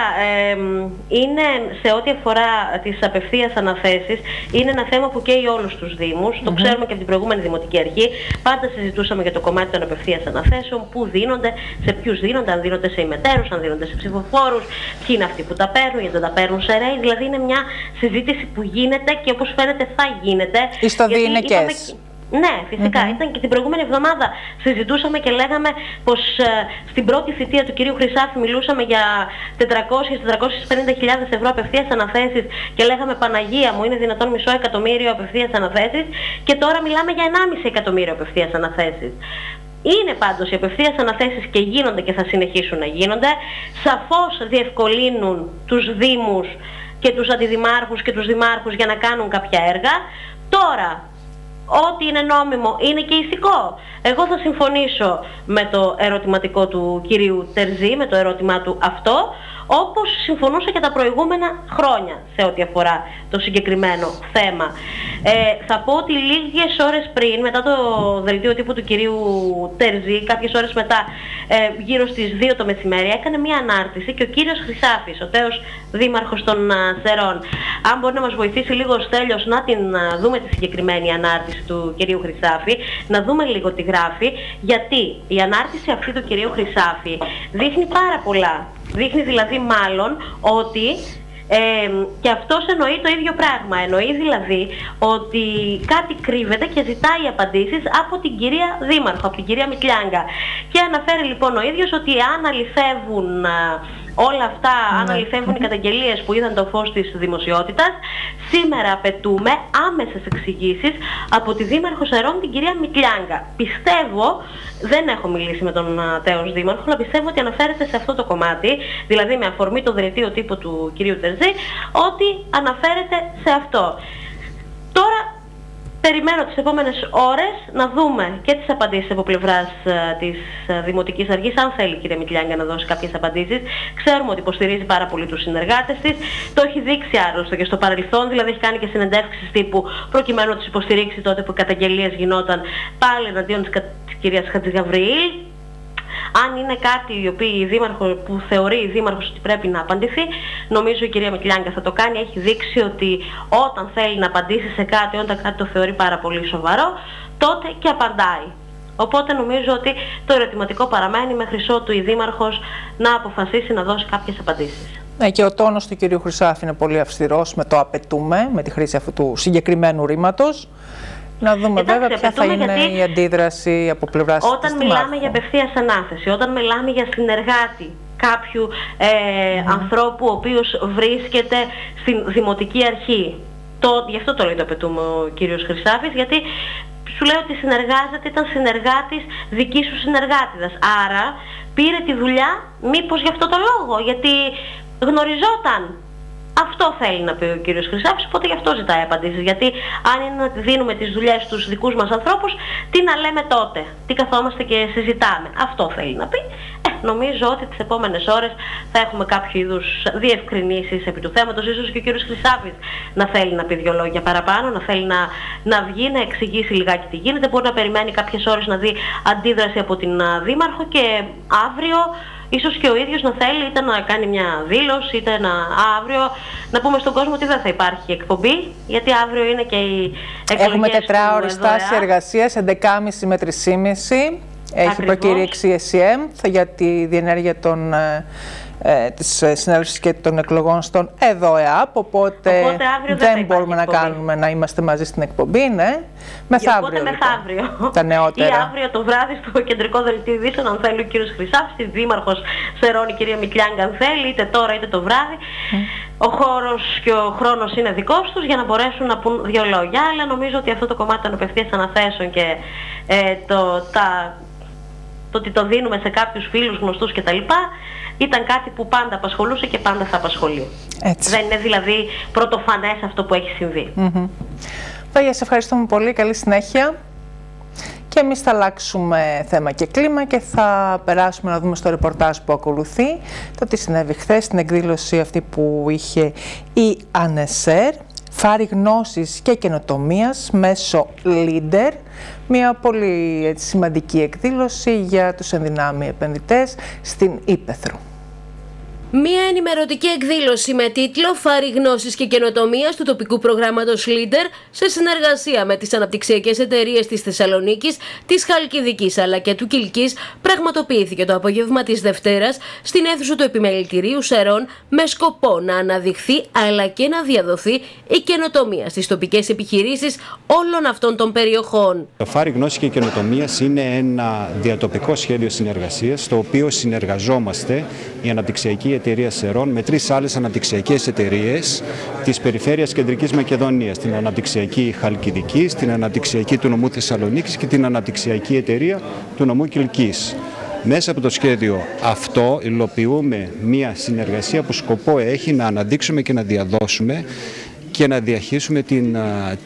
είναι σε ό,τι αφορά τις απευθείας αναθέσεις, είναι ένα θέμα που καίει όλους τους Δήμους. Το ξέρουμε και από την προηγούμενη Δημοτική Αρχή. Πάντα συζητούσαμε για το κομμάτι των απευθείας αναθέσεων, πού δίνονται, σε ποιους δίνονται, αν δίνονται σε ημετέρους, αν δίνονται σε ψηφοφόρους, ποιοι είναι αυτοί που τα παίρνουν, γιατί δεν τα παίρνουν σε ρέι. Δηλαδή είναι μια συζήτηση που γίνεται και όπως φαίνεται θα γίνεται. Ιστοδιειναικές. Ναι, φυσικα Ήταν και την προηγούμενη εβδομάδα συζητούσαμε και λέγαμε πως ε, στην πρώτη θητεία του κυρίου Χρυσάφη μιλούσαμε για 400-450 ευρώ απευθείας αναθέσεις και λέγαμε Παναγία μου είναι δυνατόν μισό εκατομμύριο απευθείας αναθέσεις και τώρα μιλάμε για 1,5 εκατομμύριο απευθείας αναθέσεις. Είναι πάντως οι απευθείας αναθέσεις και γίνονται και θα συνεχίσουν να γίνονται. Σαφώς διευκολύνουν τους Δήμους και τους αντιδημάρχους και τους δημάρχους για να κάνουν κάποια έργα. Τώρα, ό,τι είναι νόμιμο είναι και ηθικό. Εγώ θα συμφωνήσω με το ερωτηματικό του κυρίου Τερζή, με το ερώτημά του αυτό, όπως συμφωνούσα και τα προηγούμενα χρόνια σε ό,τι αφορά το συγκεκριμένο θέμα. Ε, θα πω ότι λίγες ώρες πριν, μετά το δελτίο τύπου του κυρίου Τερζή, κάποιες ώρες μετά, ε, γύρω στις 2 το μεσημέρι, έκανε μια ανάρτηση και ο κύριος Χρυσάφης, ο τέος δήμαρχος των Σερών, αν μπορεί να μας βοηθήσει λίγο ο Στέλιος να την δούμε τη συγκεκριμένη ανάρτηση του κυρίου Χρυσάφη, να δούμε λίγο τι γράφει, γιατί η ανάρτηση αυτή του κυρίου Χρυσάφη δείχνει πάρα πολλά Δείχνει δηλαδή μάλλον ότι ε, και αυτός εννοεί το ίδιο πράγμα. Εννοεί δηλαδή ότι κάτι κρύβεται και ζητάει απαντήσεις από την κυρία Δήμαρχο, από την κυρία Μικλιάγκα. Και αναφέρει λοιπόν ο ίδιος ότι αν αληθεύουν όλα αυτά, αν ναι. αληθεύουν οι καταγγελίες που είδαν το φως της δημοσιότητας, σήμερα απαιτούμε άμεσες εξηγήσεις από τη Δήμαρχο Σερών, την κυρία Μικλιάγκα. Πιστεύω, δεν έχω μιλήσει με τον τέος Δήμαρχο, αλλά πιστεύω ότι αναφέρεται σε αυτό το κομμάτι, δηλαδή με αφορμή το δελτίο τύπου του κυρίου Τερζή, ότι αναφέρεται σε αυτό. Τώρα Περιμένω τις επόμενες ώρες να δούμε και τις απαντήσεις από πλευράς ε, της ε, Δημοτικής Αρχής, αν θέλει η κυρία Μικλιάγκα να δώσει κάποιες απαντήσεις. Ξέρουμε ότι υποστηρίζει πάρα πολύ τους συνεργάτες της. Το έχει δείξει άλλωστε και στο παρελθόν, δηλαδή έχει κάνει και συνεντεύξεις τύπου προκειμένου να τους υποστηρίξει τότε που οι καταγγελίες γινόταν πάλι εναντίον της, της κυρίας Χατζηγαβριήλ αν είναι κάτι η οποία η δήμαρχο, που θεωρεί η Δήμαρχος ότι πρέπει να απαντηθεί, νομίζω η κυρία Μικλιάνκα θα το κάνει. Έχει δείξει ότι όταν θέλει να απαντήσει σε κάτι, όταν κάτι το θεωρεί πάρα πολύ σοβαρό, τότε και απαντάει. Οπότε νομίζω ότι το ερωτηματικό παραμένει μέχρι ότου η Δήμαρχος να αποφασίσει να δώσει κάποιες απαντήσεις. Ναι, και ο τόνος του κυρίου Χρυσάφη είναι πολύ αυστηρός με το απαιτούμε, με τη χρήση αυτού του συγκεκριμένου ρήματος. Να δούμε Εντάξει, βέβαια ποια θα είναι η αντίδραση από πλευράς της Όταν μιλάμε για απευθείας ανάθεση, όταν μιλάμε για συνεργάτη κάποιου ε, ανθρώπου ο οποίος βρίσκεται στην δημοτική αρχή. Το, γι' αυτό το λέει το απαιτούμε ο κύριος Χρυσάφης, γιατί σου λέει ότι συνεργάζεται, ήταν συνεργάτης δικής σου συνεργάτηδας. Άρα πήρε τη δουλειά μήπως γι' αυτό το λόγο, γιατί γνωριζόταν αυτό θέλει να πει ο κύριος Χρυσάφης, οπότε γι' αυτό ζητάει απαντήσεις. Γιατί αν είναι να δίνουμε τις δουλειές στους δικούς μας ανθρώπους, τι να λέμε τότε, τι καθόμαστε και συζητάμε. Αυτό θέλει να πει. Ε, νομίζω ότι τις επόμενες ώρες θα έχουμε κάποιο είδους διευκρινήσεις επί του θέματος. Ίσως και ο κύριος Χρυσάφης να θέλει να πει δυο λόγια παραπάνω, να θέλει να, να βγει, να εξηγήσει λιγάκι τι γίνεται. Μπορεί να περιμένει κάποιες ώρες να δει αντίδραση από την Δήμαρχο και αύριο ίσως και ο ίδιος να θέλει είτε να κάνει μια δήλωση, είτε να αύριο να πούμε στον κόσμο ότι δεν θα υπάρχει εκπομπή, γιατί αύριο είναι και οι εκλογές Έχουμε τετράωρη στάση εργασίας, 11.30 με 3.30. Έχει προκήρυξη ΕΣΥΕΜ για τη διενέργεια των ε, ε, της συνέλευσης και των εκλογών στον εδώ ΕΑΠ, οπότε, οπότε δεν, δεν μπορούμε να κάνουμε να είμαστε μαζί στην εκπομπή, ναι. Μεθαύριο, οπότε μεθαύριο. Λοιπόν, τα νεότερα. Ή αύριο το βράδυ στο κεντρικό δελτίο ειδήσεων, αν θέλει ο κύριος Χρυσάφης, η δήμαρχος Σερώνη, η κυρία Μικλιάγκα, αν θέλει, είτε τώρα είτε το βράδυ. Ο χώρος και ο χρόνος είναι δικός τους για να μπορέσουν να πούν δύο λόγια, αλλά νομίζω ότι αυτό το κομμάτι των απευθείας αναθέσεων και ε, το, τα, το ότι το δίνουμε σε κάποιους φίλους γνωστούς κτλ ήταν κάτι που πάντα απασχολούσε και πάντα θα απασχολεί. Έτσι. Δεν είναι δηλαδή πρωτοφανές αυτό που έχει συμβεί. Mm σε ευχαριστούμε πολύ. Καλή συνέχεια. Και εμείς θα αλλάξουμε θέμα και κλίμα και θα περάσουμε να δούμε στο ρεπορτάζ που ακολουθεί το τι συνέβη χθες στην εκδήλωση αυτή που είχε η ΑΝΕΣΕΡ φάρη γνώσης και καινοτομίας μέσω Leader, μια πολύ σημαντική εκδήλωση για τους ενδυνάμει επενδυτές στην Ήπεθρο. Μία ενημερωτική εκδήλωση με τίτλο Φάρη γνώσης και καινοτομίας του τοπικού προγράμματος Leader σε συνεργασία με τις αναπτυξιακές εταιρείες της Θεσσαλονίκης, της Χαλκιδικής αλλά και του Κυλκής πραγματοποιήθηκε το απόγευμα της Δευτέρας στην αίθουσα του Επιμελητηρίου Σερών με σκοπό να αναδειχθεί αλλά και να διαδοθεί η καινοτομία στις τοπικές επιχειρήσεις όλων αυτών των περιοχών. Το Φάρη γνώσης και καινοτομίας είναι ένα διατοπικό σχέδιο συνεργασίας, στο οποίο συνεργαζόμαστε η αναπτυξιακή εταιρεία Σερών με τρεις άλλες αναπτυξιακές εταιρείες της περιφέρειας Κεντρικής Μακεδονίας. Την αναπτυξιακή Χαλκιδική, την αναπτυξιακή του νομού Θεσσαλονίκης και την αναπτυξιακή εταιρεία του νομού Κυλκής. Μέσα από το σχέδιο αυτό υλοποιούμε μια συνεργασία που σκοπό έχει να αναδείξουμε και να διαδώσουμε και να διαχείσουμε την,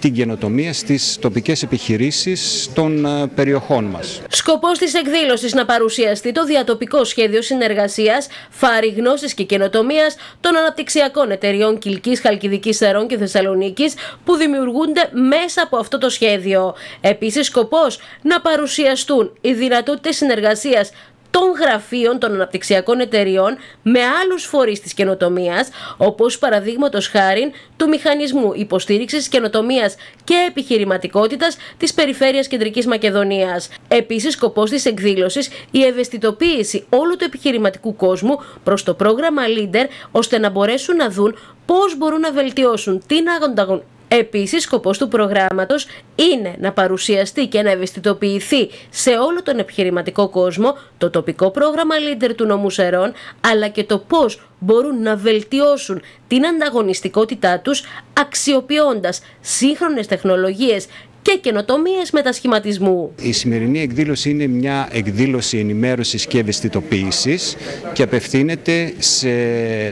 την καινοτομία στις τοπικές επιχειρήσεις των περιοχών μας. Σκοπός της εκδήλωσης να παρουσιαστεί το διατοπικό σχέδιο συνεργασίας, φάρη γνώσης και καινοτομίας των αναπτυξιακών εταιριών Κιλκής, Χαλκιδικής Σερών και Θεσσαλονίκης που δημιουργούνται μέσα από αυτό το σχέδιο. Επίσης σκοπός να παρουσιαστούν οι δυνατότητες συνεργασίας των γραφείων των αναπτυξιακών εταιριών με άλλους φορείς της καινοτομίας, όπως παραδείγματος χάρη του Μηχανισμού Υποστήριξης Καινοτομίας και Επιχειρηματικότητας της Περιφέρειας Κεντρικής Μακεδονίας. Επίσης, σκοπός της εκδήλωσης η ευαισθητοποίηση όλου του επιχειρηματικού κόσμου προς το πρόγραμμα Leader, ώστε να μπορέσουν να δουν πώς μπορούν να βελτιώσουν την ανταγωνιστικότητα Επίσης, σκοπός του προγράμματος είναι να παρουσιαστεί και να ευαισθητοποιηθεί σε όλο τον επιχειρηματικό κόσμο το τοπικό πρόγραμμα Leader του νομού Σερών, αλλά και το πώς μπορούν να βελτιώσουν την ανταγωνιστικότητά τους αξιοποιώντας σύγχρονες τεχνολογίες και καινοτομίες μετασχηματισμού. Η σημερινή εκδήλωση είναι μια εκδήλωση ενημέρωσης και ευαισθητοποίησης και απευθύνεται σε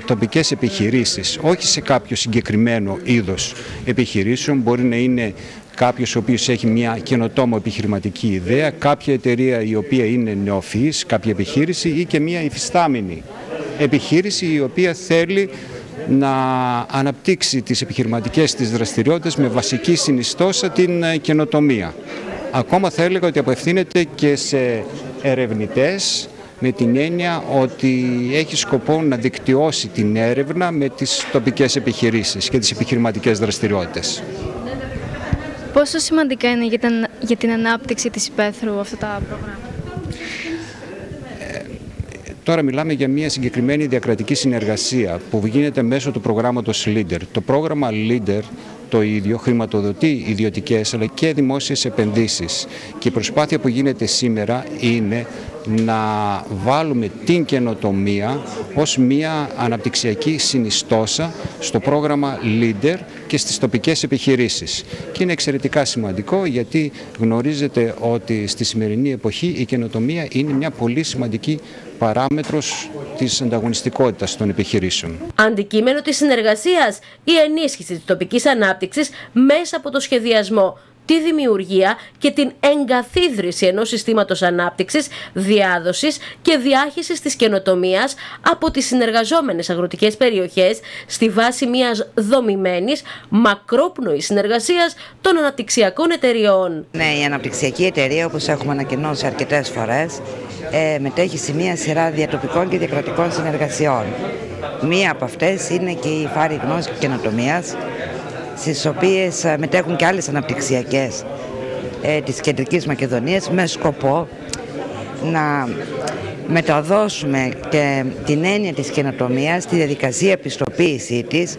τοπικές επιχειρήσεις, όχι σε κάποιο συγκεκριμένο είδος επιχειρήσεων. Μπορεί να είναι κάποιος ο οποίος έχει μια καινοτόμο επιχειρηματική ιδέα, κάποια εταιρεία η οποία είναι νεοφυής, κάποια επιχείρηση ή και μια υφιστάμενη επιχείρηση η οποία θέλει να αναπτύξει τις επιχειρηματικές της δραστηριότητες με βασική συνιστόσα την ε, καινοτομία. Ακόμα θα έλεγα ότι απευθύνεται και σε ερευνητές με την έννοια ότι έχει σκοπό να δικτυώσει την έρευνα με τις τοπικές επιχειρήσεις και τις επιχειρηματικές δραστηριότητες. Πόσο σημαντικά είναι για την ανάπτυξη της υπαίθρου αυτά τα προγράμματα; Τώρα μιλάμε για μια συγκεκριμένη διακρατική συνεργασία που γίνεται μέσω του προγράμματος LEADER. Το πρόγραμμα LEADER το ίδιο χρηματοδοτεί ιδιωτικές αλλά και δημόσιες επενδύσεις και η προσπάθεια που γίνεται σήμερα είναι να βάλουμε την καινοτομία ως μια αναπτυξιακή συνιστόσα στο πρόγραμμα LEADER και στις τοπικές επιχειρήσεις. Και είναι εξαιρετικά σημαντικό γιατί γνωρίζετε ότι στη σημερινή εποχή η καινοτομία είναι μια πολύ σημαντική παράμετρος της ανταγωνιστικότητας των επιχειρήσεων. Αντικείμενο της συνεργασίας, η ενίσχυση της τοπικής ανάπτυξης μέσα από το σχεδιασμό τη δημιουργία και την εγκαθίδρυση ενός συστήματος ανάπτυξης, διάδοσης και διάχυσης της καινοτομίας από τις συνεργαζόμενες αγροτικές περιοχές στη βάση μιας δομημένης μακρόπνοης συνεργασίας των αναπτυξιακών εταιριών. Ναι, η αναπτυξιακή εταιρεία όπως έχουμε ανακοινώσει αρκετές φορές ε, μετέχει σε μια σειρά διατοπικών και διακρατικών συνεργασιών. Μία από αυτές είναι και η Φάρη Γνώση και Καινοτομίας, στις οποίες ε, μετέχουν και άλλες αναπτυξιακές ε, της Κεντρικής Μακεδονίας με σκοπό να μεταδώσουμε και την έννοια της καινοτομίας στη διαδικασία επιστοποίησή της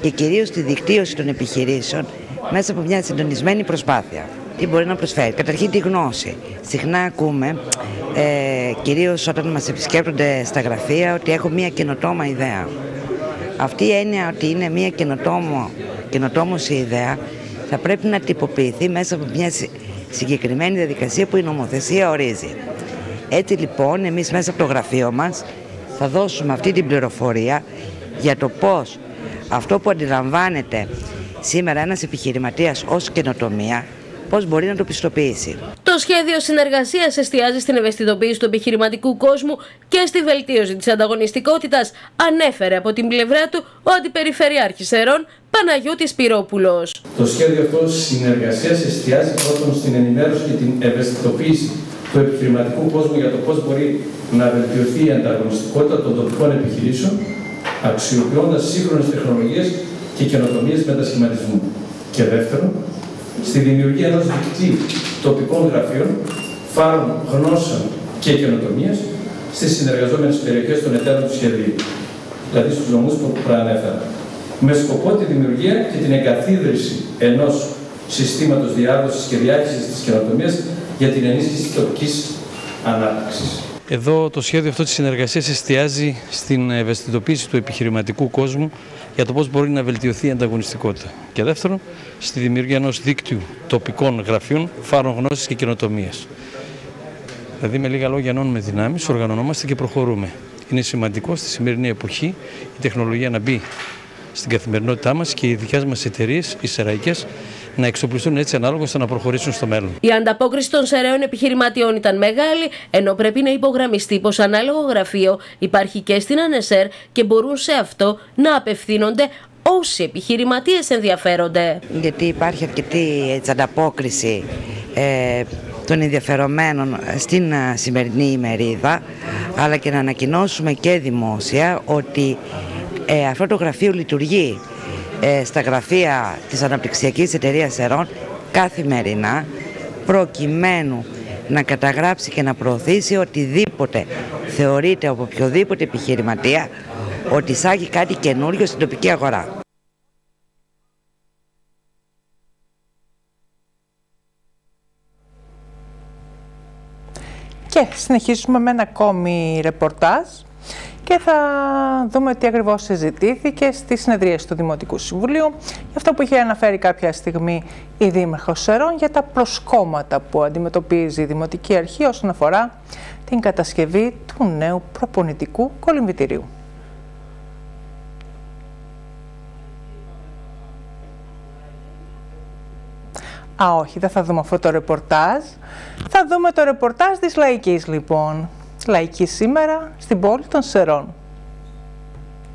και κυρίως τη δικτύωση των επιχειρήσεων μέσα από μια συντονισμένη προσπάθεια. Τι μπορεί να προσφέρει. Καταρχήν τη γνώση. Συχνά ακούμε, ε, κυρίως όταν μας επισκέπτονται στα γραφεία, ότι έχω μια καινοτόμα ιδέα. Αυτή η έννοια ότι είναι μια καινοτόμο, καινοτόμος η ιδέα θα πρέπει να τυποποιηθεί μέσα από μια συγκεκριμένη διαδικασία που η νομοθεσία ορίζει. Έτσι λοιπόν εμείς μέσα από το γραφείο μας θα δώσουμε αυτή την πληροφορία για το πώς αυτό που αντιλαμβάνεται σήμερα ένας επιχειρηματίας ως καινοτομία πώς μπορεί να το πιστοποιήσει. Το σχέδιο συνεργασίας εστιάζει στην ευαισθητοποίηση του επιχειρηματικού κόσμου και στη βελτίωση της ανταγωνιστικότητας, ανέφερε από την πλευρά του ο Αντιπεριφερειάρχης Ερών Παναγιώτης Πυρόπουλος. Το σχέδιο αυτό συνεργασίας εστιάζει πρώτον στην ενημέρωση και την ευαισθητοποίηση του επιχειρηματικού κόσμου για το πώς μπορεί να βελτιωθεί η ανταγωνιστικότητα των τοπικών επιχειρήσεων, αξιοποιώντας σύγχρονες τεχνολογίες και καινοτομίες μετασχηματισμού. Και δεύτερον, στη δημιουργία ενός δικτύου τοπικών γραφείων, φάρων γνώσεων και καινοτομίας στις συνεργαζόμενες περιοχές των εταίρων του σχεδίου, δηλαδή στους νομούς που προανέφερα, με σκοπό τη δημιουργία και την εγκαθίδρυση ενός συστήματος διάδοσης και διάχυσης της καινοτομίας για την ενίσχυση της τοπικής ανάπτυξης. Εδώ το σχέδιο αυτό της συνεργασίας εστιάζει στην ευαισθητοποίηση του επιχειρηματικού κόσμου για το πώς μπορεί να βελτιωθεί η ανταγωνιστικότητα. Και δεύτερον, στη δημιουργία ενός δίκτυου τοπικών γραφείων, φάρων γνώσης και καινοτομίας. Δηλαδή, με λίγα λόγια, ενώνουμε δυνάμεις, οργανωνόμαστε και προχωρούμε. Είναι σημαντικό στη σημερινή εποχή η τεχνολογία να μπει στην καθημερινότητά μας και οι δικές μας εταιρείες, οι σεραϊκές, να εξοπλιστούν έτσι ανάλογα ώστε να προχωρήσουν στο μέλλον. Η ανταπόκριση των σεραίων επιχειρηματιών ήταν μεγάλη, ενώ πρέπει να υπογραμμιστεί πως ανάλογο γραφείο υπάρχει και στην ΑΝΕΣΕΡ και μπορούν σε αυτό να απευθύνονται όσοι επιχειρηματίες ενδιαφέρονται. Γιατί υπάρχει αρκετή έτσι, ανταπόκριση ε, των ενδιαφερομένων στην σημερινή ημερίδα, αλλά και να ανακοινώσουμε και δημόσια ότι ε, αυτό το γραφείο λειτουργεί ε, στα γραφεία της Αναπτυξιακής Εταιρείας Ερών καθημερινά προκειμένου να καταγράψει και να προωθήσει οτιδήποτε θεωρείται από οποιοδήποτε επιχειρηματία ότι εισάγει κάτι καινούριο στην τοπική αγορά. Και συνεχίζουμε με ένα ακόμη ρεπορτάζ και θα δούμε τι ακριβώς συζητήθηκε στη συνεδρία του Δημοτικού Συμβουλίου για αυτό που είχε αναφέρει κάποια στιγμή η Δήμαρχος Σερών για τα προσκόμματα που αντιμετωπίζει η Δημοτική Αρχή όσον αφορά την κατασκευή του νέου προπονητικού κολυμβητηρίου. Α, όχι, δεν θα δούμε αυτό το ρεπορτάζ. Θα δούμε το ρεπορτάζ της Λαϊκής, λοιπόν λαϊκή σήμερα στην πόλη των Σερών.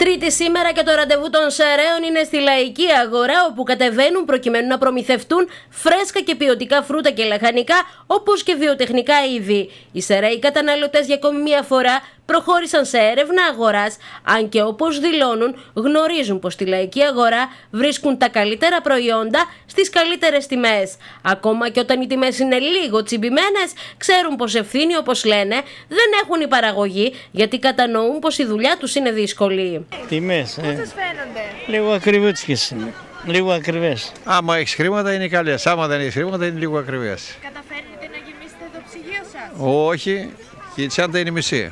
Τρίτη σήμερα και το ραντεβού των Σεραίων είναι στη λαϊκή αγορά όπου κατεβαίνουν προκειμένου να προμηθευτούν φρέσκα και ποιοτικά φρούτα και λαχανικά όπως και βιοτεχνικά είδη. Οι Σεραίοι καταναλωτές για ακόμη μία φορά προχώρησαν σε έρευνα αγοράς, αν και όπως δηλώνουν γνωρίζουν πως στη λαϊκή αγορά βρίσκουν τα καλύτερα προϊόντα στις καλύτερες τιμές. Ακόμα και όταν οι τιμές είναι λίγο τσιμπημένες, ξέρουν πως ευθύνη όπως λένε δεν έχουν η παραγωγή γιατί κατανοούν πως η δουλειά τους είναι δύσκολη. Τιμές, ε. Πώς σας φαίνονται; Λίγο ακριβούτσικες είναι. Λίγο ακριβές. Άμα έχεις χρήματα είναι καλές. Άμα δεν έχεις χρήματα είναι λίγο ακριβές. Καταφέρνετε να γεμίσετε το ψυγείο σας; Όχι, η τσάντα είναι μισή.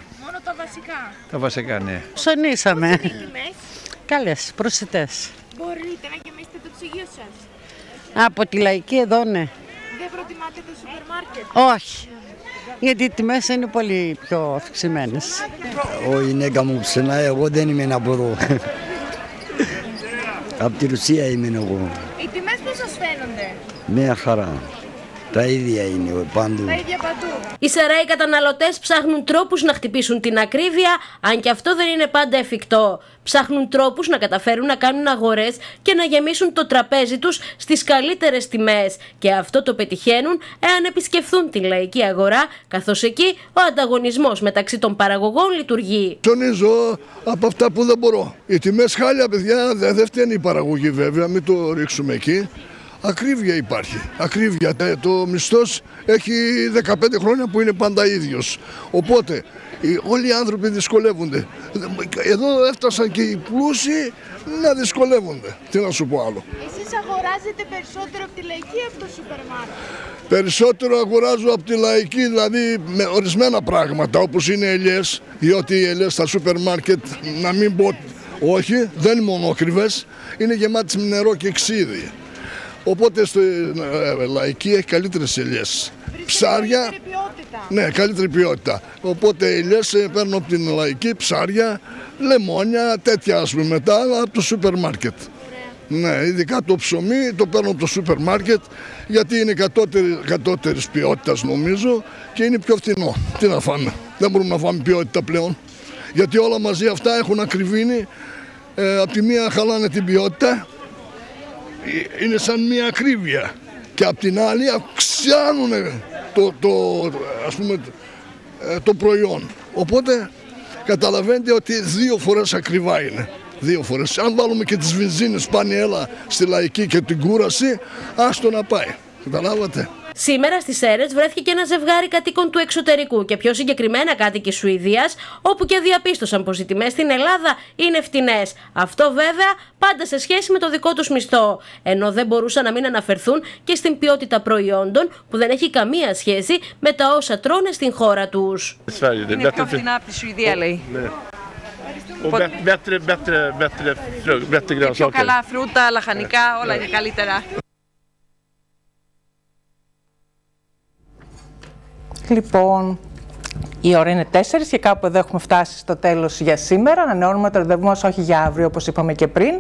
Τα βασικά. Τα βασικά, ναι. Ψωνίσαμε. Καλές, προσιτές. Μπορείτε να γεμίσετε το ψυγείο σας. Από τη λαϊκή εδώ, ναι. Δεν προτιμάτε το σούπερ μάρκετ; Όχι. Γιατί οι τιμές είναι πολύ πιο αυξημένες. Ο γυναίκα μου ψενά, εγώ δεν είμαι να μπορώ. Από τη Ρουσία είμαι εγώ. Οι τιμές πώς σας φαίνονται; Μία χαρά. Τα ίδια είναι παντού. Τα ίδια παντού. Οι Σεράοι καταναλωτές ψάχνουν τρόπους να χτυπήσουν την ακρίβεια, αν και αυτό δεν είναι πάντα εφικτό. Ψάχνουν τρόπους να καταφέρουν να κάνουν αγορές και να γεμίσουν το τραπέζι τους στις καλύτερες τιμές. Και αυτό το πετυχαίνουν εάν επισκεφθούν την λαϊκή αγορά, καθώς εκεί ο ανταγωνισμός μεταξύ των παραγωγών λειτουργεί. Τονίζω από αυτά που δεν μπορώ. Οι τιμές χάλια, παιδιά, δεν φταίνει η παραγωγή βέβαια, μην το ρίξουμε εκεί. Ακρίβεια υπάρχει. Ακρίβεια. Ε, το μισθός έχει 15 χρόνια που είναι πάντα ίδιος. Οπότε όλοι οι άνθρωποι δυσκολεύονται. Εδώ έφτασαν και οι πλούσιοι να δυσκολεύονται. Τι να σου πω άλλο. Εσείς αγοράζετε περισσότερο από τη λαϊκή ή από το σούπερ μάρκετ. Περισσότερο αγοράζω από τη λαϊκή, δηλαδή με ορισμένα πράγματα όπως είναι ελιές, διότι οι ελιές στα σούπερ μάρκετ, να μην πω όχι, δεν είναι μονόκριβες, είναι γεμάτες με νερό και ξύδι. Οπότε στο ε, λαϊκή έχει καλύτερες ελιές. Ψάρια. Καλύτερη ποιότητα. Ναι, καλύτερη ποιότητα. Οπότε ελιές παίρνω από την λαϊκή, ψάρια, λεμόνια, τέτοια ας πούμε μετά από το σούπερ μάρκετ. Ναι, ειδικά το ψωμί το παίρνω από το σούπερ μάρκετ γιατί είναι κατώτερη, κατώτερης ποιότητας νομίζω και είναι πιο φθηνό. Τι να φάμε, δεν μπορούμε να φάμε ποιότητα πλέον. Γιατί όλα μαζί αυτά έχουν ακριβήνει, ε, από τη μία χαλάνε την ποιότητα είναι σαν μια ακρίβεια και απ' την άλλη αυξάνουν το, το, ας πούμε, ε, το προϊόν. Οπότε καταλαβαίνετε ότι δύο φορές ακριβά είναι. Δύο φορές. Αν βάλουμε και τις βενζίνες πάνε έλα στη λαϊκή και την κούραση, άστο να πάει. Καταλάβατε; Σήμερα στι Έρετ βρέθηκε και ένα ζευγάρι κατοίκων του εξωτερικού και πιο συγκεκριμένα κάτοικοι Σουηδίας, όπου και διαπίστωσαν πως οι τιμές στην Ελλάδα είναι φτηνές. Αυτό βέβαια πάντα σε σχέση με το δικό τους μισθό. Ενώ δεν μπορούσαν να μην αναφερθούν και στην ποιότητα προϊόντων που δεν έχει καμία σχέση με τα όσα τρώνε στην χώρα τους. Είναι πιο φθηνά από τη Σουηδία, λέει. Ναι. Bättre, bättre, bättre, bättre grönsaker. Πιο καλά φρούτα, λαχανικά, όλα είναι καλύτερα. Λοιπόν, η ώρα είναι 4 και κάπου εδώ έχουμε φτάσει στο τέλος για σήμερα. Ανανεώνουμε το ραντεβού μας όχι για αύριο όπως είπαμε και πριν,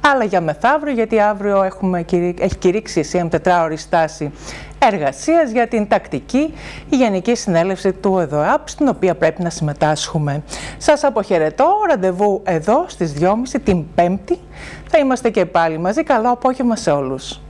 αλλά για μεθαύριο γιατί αύριο έχουμε, έχει κηρύξει η ΣΥΑΜ τετράωρη στάση εργασίας για την τακτική η Γενική Συνέλευση του ΕΔΟΑΠ στην οποία πρέπει να συμμετάσχουμε. Σας αποχαιρετώ, ραντεβού εδώ στις 2.30 την Πέμπτη. Θα είμαστε και πάλι μαζί. Καλό απόγευμα σε όλους.